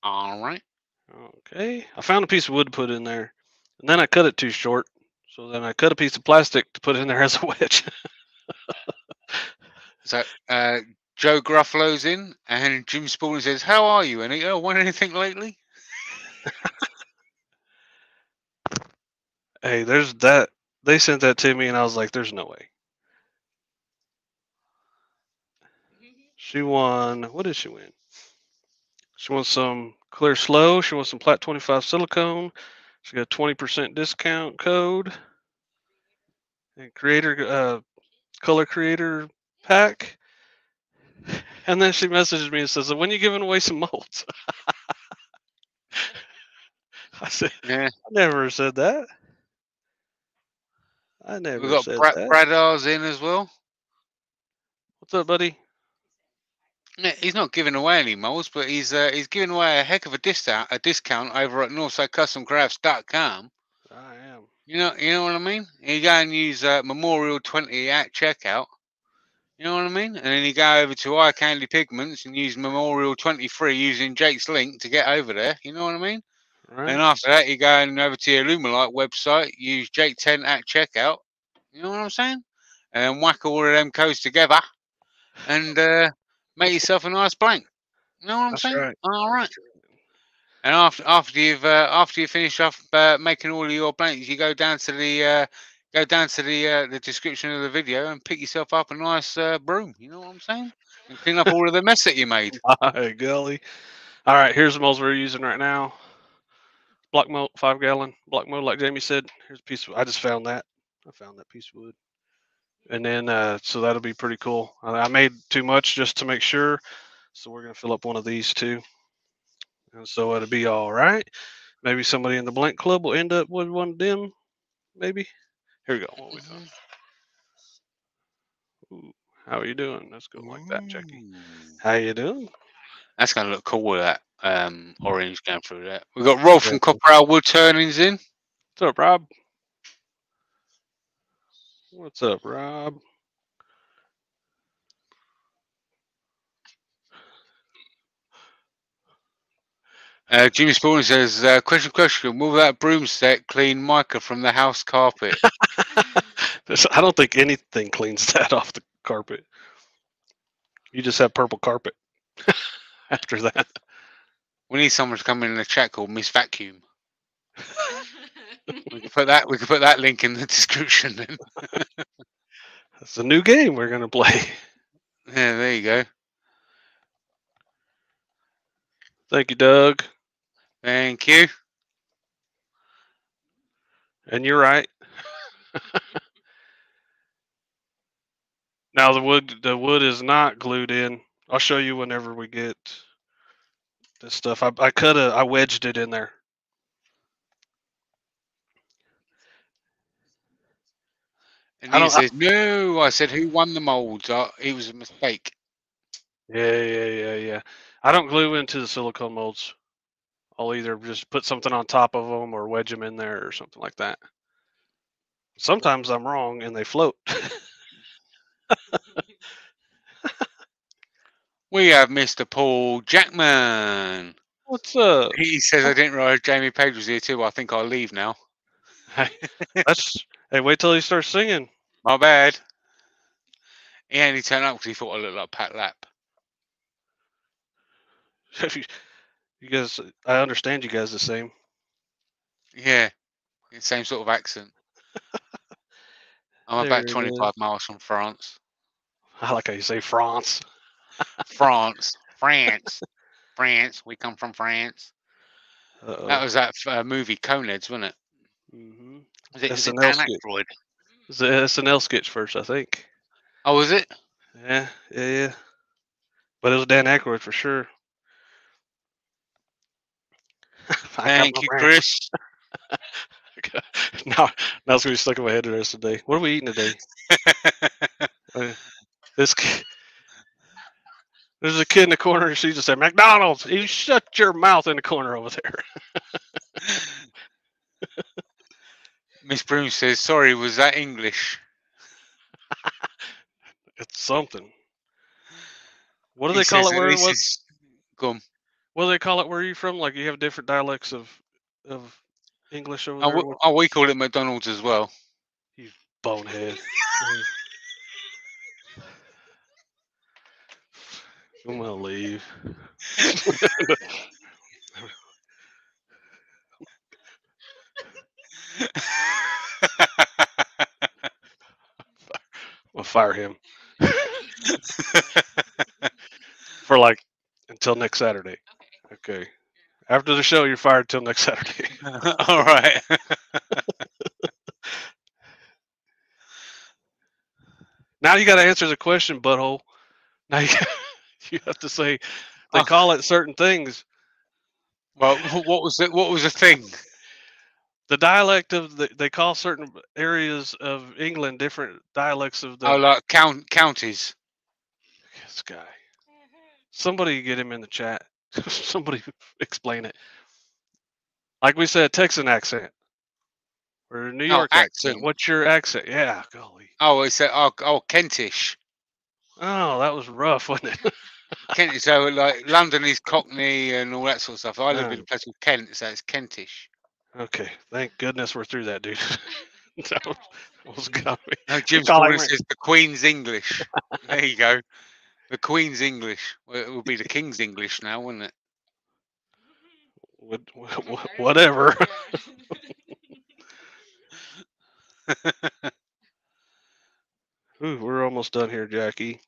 All right. Okay. I found a piece of wood to put in there, and then I cut it too short. So then I cut a piece of plastic to put in there [LAUGHS] as a wedge. So uh, Joe Gruffalo's in, and Jim Spalding says, "How are you, Anita? Won anything lately?" [LAUGHS] hey, there's that. They sent that to me, and I was like, "There's no way." She won. What did she win? She wants some clear slow. She wants some plat 25 silicone. She got a 20% discount code. And creator, uh, color creator pack. [LAUGHS] And then she messages me and says, "When you giving away some molds?" [LAUGHS] I said, Yeah, "I never said that. I never said that. we've got said Brad, that." In as well. What's up, buddy? He's not giving away any moles, but he's uh, he's giving away a heck of a discount a discount over at NorthsideCustomCrafts.com. I am. You know, you know what I mean. You go and use uh, Memorial Twenty at checkout. You know what I mean? And then you go over to Eye Candy Pigments and use Memorial Twenty Three using Jake's link to get over there. You know what I mean? Right. And after that, you go and over to your Alumilite website, use Jake Ten at checkout. You know what I'm saying? And whack all of them codes together, and uh, make yourself a nice blank. You know what I'm That's saying? right. All right. And after after you've uh, after you finish off uh, making all of your blanks, you go down to the uh, go down to the uh, the description of the video and pick yourself up a nice uh, broom. You know what I'm saying? And clean up all of the mess that you made. [LAUGHS] By golly. All right, here's the molds we're using right now. Block mold, five gallon block mold, like Jamie said. Here's a piece of, I just found that. I found that piece of wood. And then, uh, so that'll be pretty cool. I, I made too much just to make sure. So we're going to fill up one of these too. And so it'll be all right. Maybe somebody in the blank club will end up with one of them. Maybe. Here we go. What we doing? Ooh, how are you doing? Let's go like that, Jackie. Ooh. How you doing? That's going to look cool with that um, orange going through that. We've got Rob from Copper Copperale Wood Turnings in. What's up, Rob? What's up, Rob? Uh, Jimmy Spalding says, uh, question, question, will that broomstick clean mica from the house carpet? [LAUGHS] I don't think anything cleans that off the carpet. You just have purple carpet [LAUGHS] after that. we need someone to come in the chat called Miss Vacuum. [LAUGHS] We can put that. We could put that link in the [LAUGHS] description. Then. That's a new game we're gonna play. Yeah, there you go. Thank you, Doug. Thank you. And you're right. now the wood the wood is not glued in. I'll show you whenever we get this stuff. I I cut a I wedged it in there. And he don't- says, "No." I said, "Who won the molds? Uh, it was a mistake." Yeah, yeah, yeah, yeah. I don't glue into the silicone molds. I'll either just put something on top of them or wedge them in there or something like that. Sometimes I'm wrong and they float. [LAUGHS] We have Mr. Paul Jackman. What's up? He says, "I didn't realize Jamie Page was here too. I think I'll leave now." That's hey, wait till he starts singing. My bad. He only turned up because he thought I looked like Pat Lap. [LAUGHS] you guys, I understand you guys the same. Yeah, same sort of accent. I'm [LAUGHS] There about 25 is. miles from France. I like how you say France. [LAUGHS] France, France, France. We come from France. Uh-oh. That was that uh, movie Coneheads, wasn't it? hmm Was it, was it Dan skit. Aykroyd? It's the SNL sketch first, I think. Oh, was it? Yeah, yeah, yeah. But it was Dan Aykroyd for sure. [LAUGHS] Thank you, ranch. Chris. [LAUGHS] now, now it's gonna be stuck in my head the rest of the day. What are we eating today? [LAUGHS] Uh, this there's a kid in the corner. and She just said, "McDonald's." You shut your mouth in the corner over there. Miss Broom says, "Sorry, was that English?" [LAUGHS] It's something. What do He they call it? Where what, it's- Go what do they call it? Where are you from? Like you have different dialects of of English over Oh, there. we, oh, we call it McDonald's as well. You bonehead. [LAUGHS] [LAUGHS] I'm gonna leave. [LAUGHS] I'll fire him [LAUGHS] for like until next Saturday. Okay. After the show, you're fired till next Saturday. [LAUGHS] All right. now you got to answer the question, butthole. Now you, you have to say they Oh. call it certain things. well, what was it? What was the thing? The dialect of the, they call certain areas of England different dialects of the Oh, like count counties. this guy. Somebody get him in the chat. [LAUGHS] Somebody explain it. Like we said, Texan accent or New Oh, York accent. accent. What's your accent? Yeah, golly. Oh, it's a, oh, oh Kentish. Oh, that was rough, [LAUGHS] wasn't it? Kent. So like London is Cockney and all that sort of stuff. I live in Oh. a place called Kent, so it's Kentish. Okay, thank goodness we're through that, dude. [LAUGHS] that was, that was got me. No, Jim call it Spalding right. says the Queen's English. [LAUGHS] there you go. The Queen's English. Well, it would be the King's English now, wouldn't it? What, [LAUGHS] what, whatever. Ooh, we're almost done here, Jackie.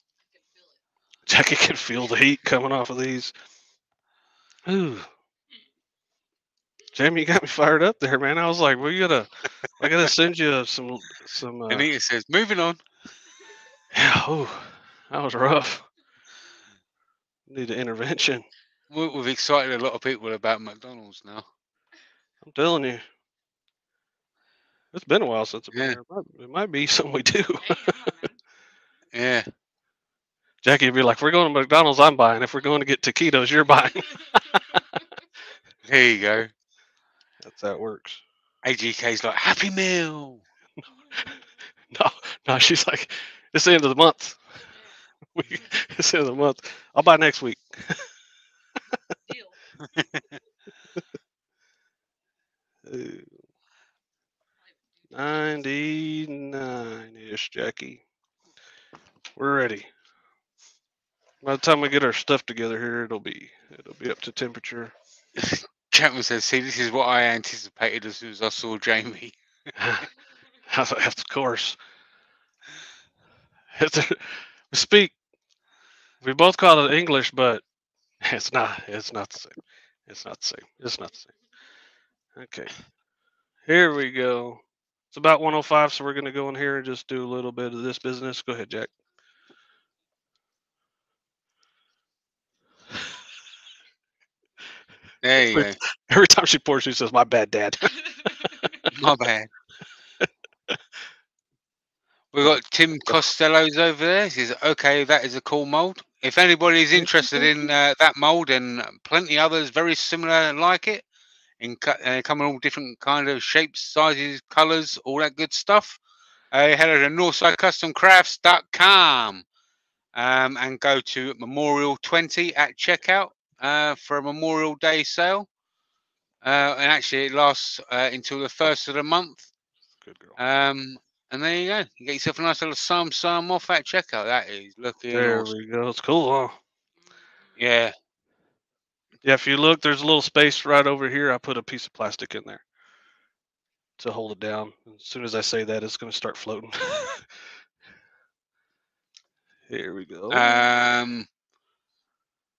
Jackie can feel the heat coming off of these. Ooh. Jamie, you got me fired up there, man. I was like, we gotta, I gotta [LAUGHS] send you some, some. Uh, Anita says, moving on. yeah, ooh, that was rough. Need an intervention. We- We've excited a lot of people about McDonald's now. I'm telling you. It's been a while since I've been Yeah. here. It might- It might be something we do. [LAUGHS] Yeah. Jackie would be like, "We're going to McDonald's. I'm buying. If we're going to get taquitos, you're buying." There you go. That's how it works. AGK's like, Happy Meal. [LAUGHS] No, no, she's like, it's the end of the month. [LAUGHS] We, it's the end of the month. I'll buy next week. [LAUGHS] Ninety-nine ish, Jackie. We're ready. By the time we get our stuff together here, it'll be it'll be up to temperature. Chapman says, "See, this is what I anticipated as soon as I saw Jamie." [LAUGHS] of course. [LAUGHS] We speak. We both call it English, but [LAUGHS] it's not. It's not the same. It's not the same. It's not the same. Okay. Here we go. It's about 105, so we're going to go in here and just do a little bit of this business. Go ahead, Jack. There you go. Every time she pours, she says, "My bad, Dad." [LAUGHS] My bad. We've got Tim [LAUGHS] Costello's over there. He says, okay, that is a cool mold. If anybody's interested in uh, that mold and plenty others very similar like it, in co- uh, come in all different kind of shapes, sizes, colors, all that good stuff, uh, head over to northsidecustomcrafts.com um, and go to Memorial 20 at checkout uh, for a Memorial Day sale. Uh, and actually, it lasts uh, until the first of the month. Good girl. Um, and there you go. You get yourself a nice little sum sum off at checkout. That is looking There awesome. we go. It's cool, huh? Yeah. Yeah, if you look, there's a little space right over here. I put a piece of plastic in there to hold it down. As soon as I say that, it's going to start floating. [LAUGHS] here we go. Um.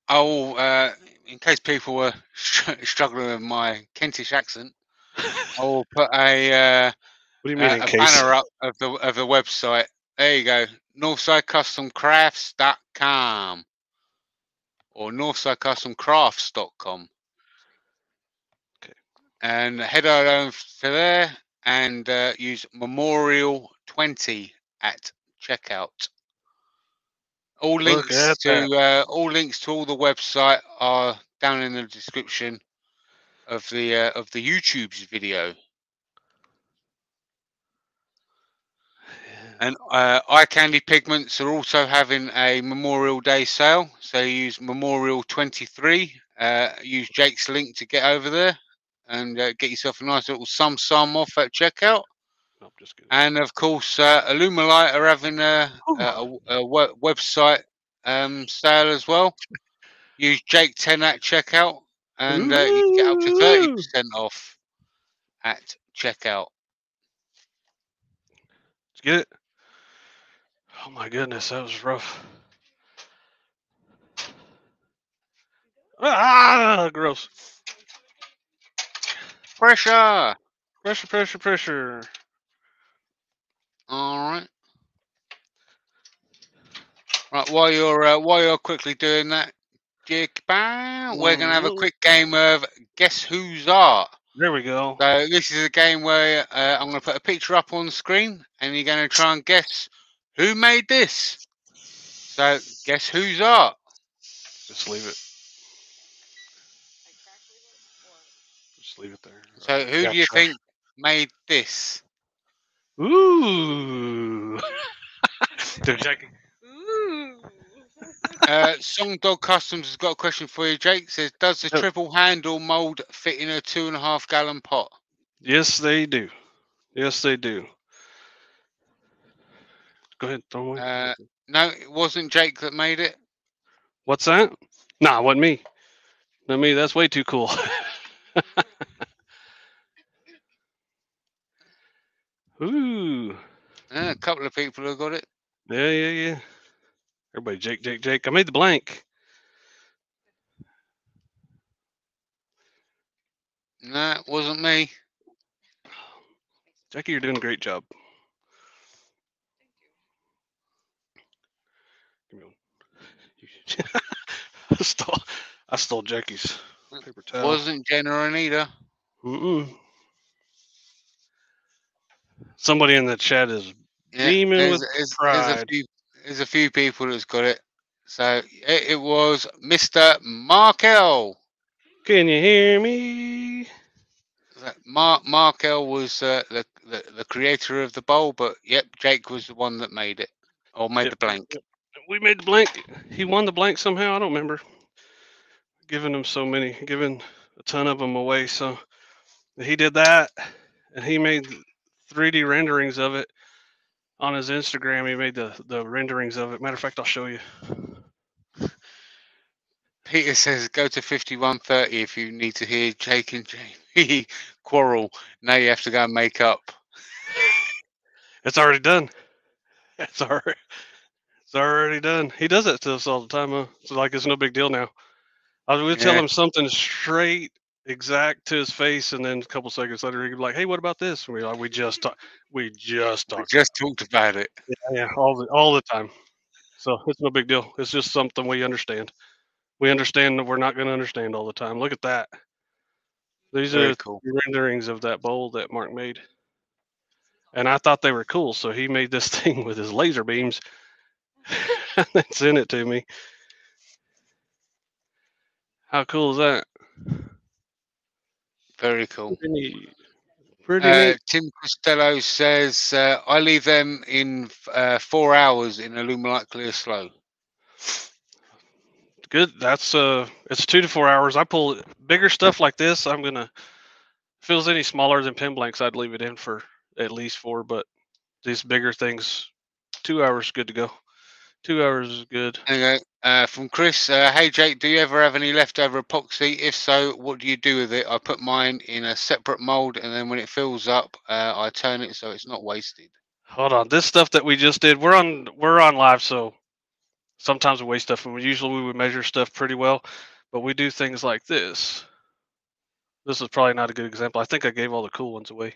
Oh, uh, in case people were str- struggling with my Kentish accent, I will put a uh, what do you mean uh, a case? banner up of the of the website. There you go, NorthsideCustomCrafts.com or NorthsideCustomCrafts.com. Okay. And head over to there and uh, use Memorial twenty at checkout. All links to uh, all links to all the website are down in the description of the uh, of the YouTube's video. And uh, Eye Candy Pigments are also having a Memorial Day sale. So use Memorial 23. Uh, use Jake's link to get over there and uh, get yourself a nice little sum sum off at checkout. Nope, just. And of course, uh, are having a, a, a, a we- website um, sale as well. Use Jake 10 at checkout and uh, you can get up to 30% off at checkout. You get it? Oh my goodness, that was rough. Ah, gross. Pressure! Pressure, pressure, pressure. All right. Right, while you're uh, while you're quickly doing that, Jake, bam, we're gonna have a quick game of guess who's art. There we go. So this is a game where uh, I'm gonna put a picture up on screen, and you're gonna try and guess who made this. So guess who's art? Just leave it. Just leave it there. So who do you Gotcha. think made this? Ooh. [LAUGHS] Dude, Jackie. Uh, Song Dog Customs has got a question for you, Jake. Says, does the triple handle mold fit in a two and a half gallon pot? Yes, they do. Yes, they do. Go ahead, throw away. Uh, No, it wasn't Jake that made it. What's that? Nah, it wasn't me. Not me. That's way too cool. [LAUGHS] Ooh. Uh, a couple of people have got it. Yeah, yeah, yeah. Everybody, Jake, Jake, Jake. I made the blank. No, it wasn't me. Jackie, you're doing a great job. Give me one. [LAUGHS] I stole, I stole Jackie's paper towel. Wasn't Jenna or Anita. Mm-mm. Somebody in the chat is Yeah, Beaming there's, with there's- there's a few, there's a few people that's got it. So it, it was Mr. Markel. Can you hear me? Mark Markel was uh, the the, the creator of the bowl, but yep, Jake was the one that made it or made Yep, the blank. We made the blank. He won the blank somehow. I don't remember. Giving him so many, giving a ton of them away. So he did that, and he made 3D renderings of it on his Instagram. He made the the renderings of it. Matter of fact, I'll show you. Peter says go to 5130 if you need to hear Jake and Jamie [LAUGHS] quarrel. Now you have to go and make up. It's already done. It's already it's already done. He does that to us all the time, huh? It's like it's no big deal now. I would tell him something straight, exact to his face, and then a couple seconds later he'd be like, "Hey, what about this?" And we're like, "We just talked. We just We talked. just talked about it. Yeah, all the all the time. So it's no big deal. It's just something we understand. We understand that we're not going to understand all the time. Look at that. These Very are cool. renderings of that bowl that Mark made. And I thought they were cool, so he made this [LAUGHS] thing with his laser beams [LAUGHS] and then sent it to me. How cool is that? Very cool. Pretty neat. Pretty Uh. Tim Costello says uh, I leave them in uh, four hours in Alumilite Clear Slow. Good. That's uh, it's two to four hours. I pull bigger stuff like this. I'm gonna. If it was any smaller than pen blanks, I'd leave it in for at least four. But these bigger things, two hours good to go. Two hours is good. Okay. Uh, from Chris, uh, hey Jake, do you ever have any leftover epoxy? If so, what do you do with it? I put mine in a separate mold, and then when it fills up, uh, I turn it so it's not wasted. Hold on. This stuff that we just did, we're on we're on live, so sometimes we waste stuff, and we usually we would measure stuff pretty well, but we do things like this. This is probably not a good example. I think I gave all the cool ones away.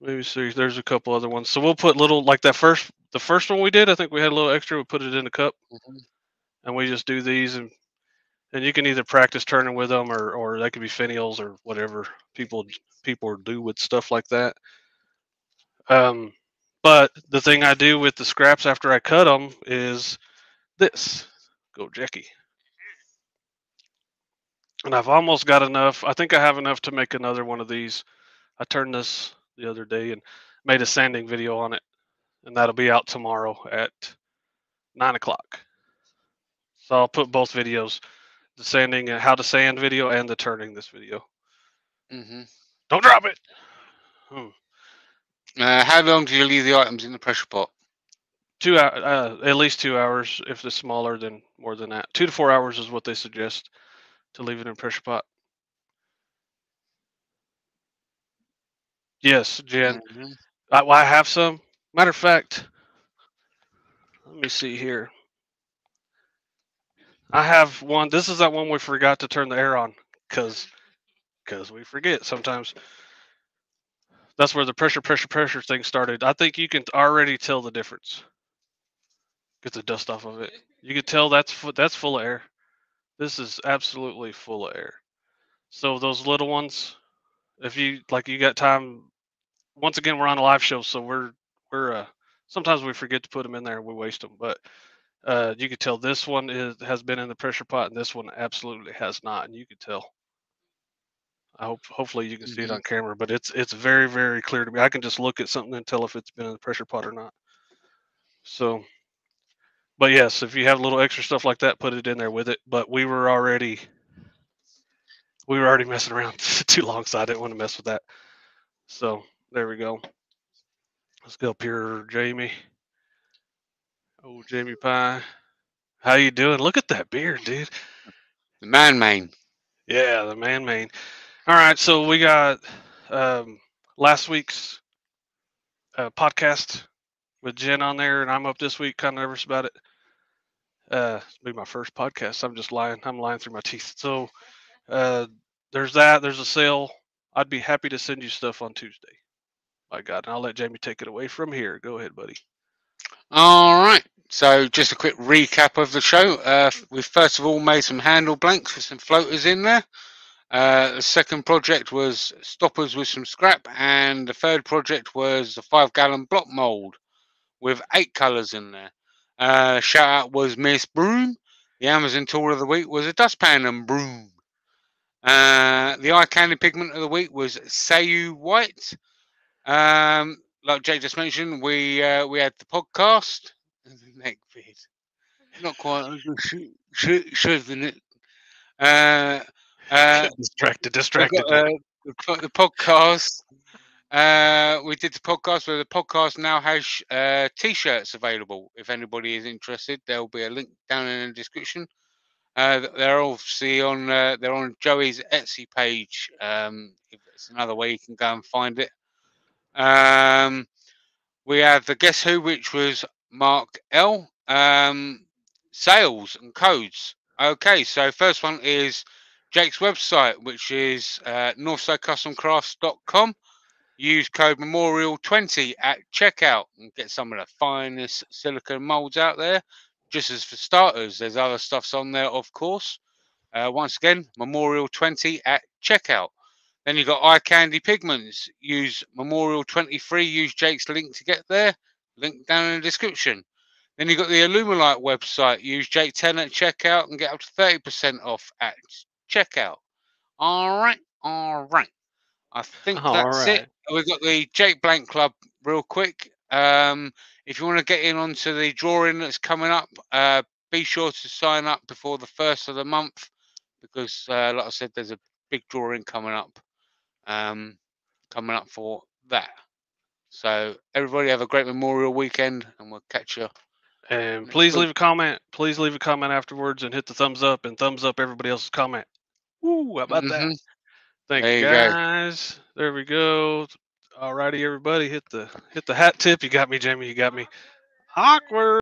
Maybe see. There's a couple other ones. So we'll put little like that first the first one we did. I think we had a little extra. We put it in a cup, and we just do these, and and you can either practice turning with them, or or they could be finials or whatever people people do with stuff like that. Um, but the thing I do with the scraps after I cut them is this. Go, Jackie. And I've almost got enough. I think I have enough to make another one of these. I turned this the other day and made a sanding video on it, and that'll be out tomorrow at nine o'clock. So I'll put both videos, the sanding and how to sand video and the turning this video. Mm-hmm. Don't drop it. Hmm. Uh, how long do you leave the items in the pressure pot? two hou- uh, at least two hours if it's smaller than more than that two to four hours is what they suggest to leave it in pressure pot yes jen Mhm. I, I have some matter of fact let me see here i have one this is that one we forgot to turn the air on because because we forget sometimes that's where the pressure pressure pressure thing started i think you can already tell the difference get the dust off of it. You can tell that's that's full of air. This is absolutely full of air. So those little ones, if you like, you got time. Once again, we're on a live show, so we're we're uh, sometimes we forget to put them in there and we waste them. But uh, you can tell this one is has been in the pressure pot, and this one absolutely has not, and you can tell. I hope hopefully you can see it Mhm. on camera, but it's it's very very clear to me. I can just look at something and tell if it's been in the pressure pot or not. So but yes, if you have a little extra stuff like that, put it in there with it. But we were already we were already messing around [LAUGHS] too long, so I didn't want to mess with that. So there we go. Let's go up here, Jamie. Oh, Jamie Pie. How you doing? Look at that beard, dude. The man mane. Yeah, the man mane. All right, so we got um, last week's uh, podcast with Jen on there, and I'm up this week, kind of nervous about it. Uh, be my first podcast. I'm just lying. I'm lying through my teeth. So uh, there's that. There's a sale. I'd be happy to send you stuff on Tuesday. My God, and I'll let Jamie take it away from here. Go ahead, buddy. All right. So just a quick recap of the show. Uh, we first of all made some handle blanks with some floaters in there. Uh, the second project was stoppers with some scrap, and the third project was the five-gallon block mold with eight colours in there. Uh, shout out was Miss Broom. The Amazon tool of the week was a dustpan and broom. Uh, the eye candy pigment of the week was Sayu White. Um, like Jake just mentioned, we uh, we had the podcast. [LAUGHS] The Neck beard. Not quite. I'm just sh- sh- shoving it. Uh, uh, [LAUGHS] distracted, distracted. got, uh, the, the podcast. Uh, we did the podcast where the podcast now has uh, t-shirts available. If anybody is interested, there will be a link down in the description. Uh, th- they're obviously on. Uh, they're on Joey's Etsy page. Um, if it's another way you can go and find it. Um, we have the Guess Who, which was Mark L. Um, sales and codes. Okay, so first one is Jake's website, which is uh, northsidecustomcrafts.com. Use code Memorial20 at checkout and get some of the finest silicone molds out there. Just as for starters, there's other stuffs on there, of course. Uh, once again, Memorial20 at checkout. Then you've got Eye Candy Pigments. Use Memorial23. Use Jake's link to get there. Link down in the description. Then you've got the Alumilite website. Use Jake 10 at checkout and get up to 30% off at checkout. All right, all right. I think All that's right. it. We've got the Jake Blank Club real quick. Um, if you want to get in onto the drawing that's coming up, uh, be sure to sign up before the first of the month because, uh, like I said, there's a big drawing coming up. Um, coming up for that. So everybody have a great Memorial weekend, and we'll catch you. And please week. leave a comment. Please leave a comment afterwards and hit the thumbs up and thumbs up everybody else's comment. Woo, how about that? Mhm. Thank There you you go. guys. There we go. Alrighty, everybody, hit the hit the hat tip. You got me, Jamie. You got me. Awkward.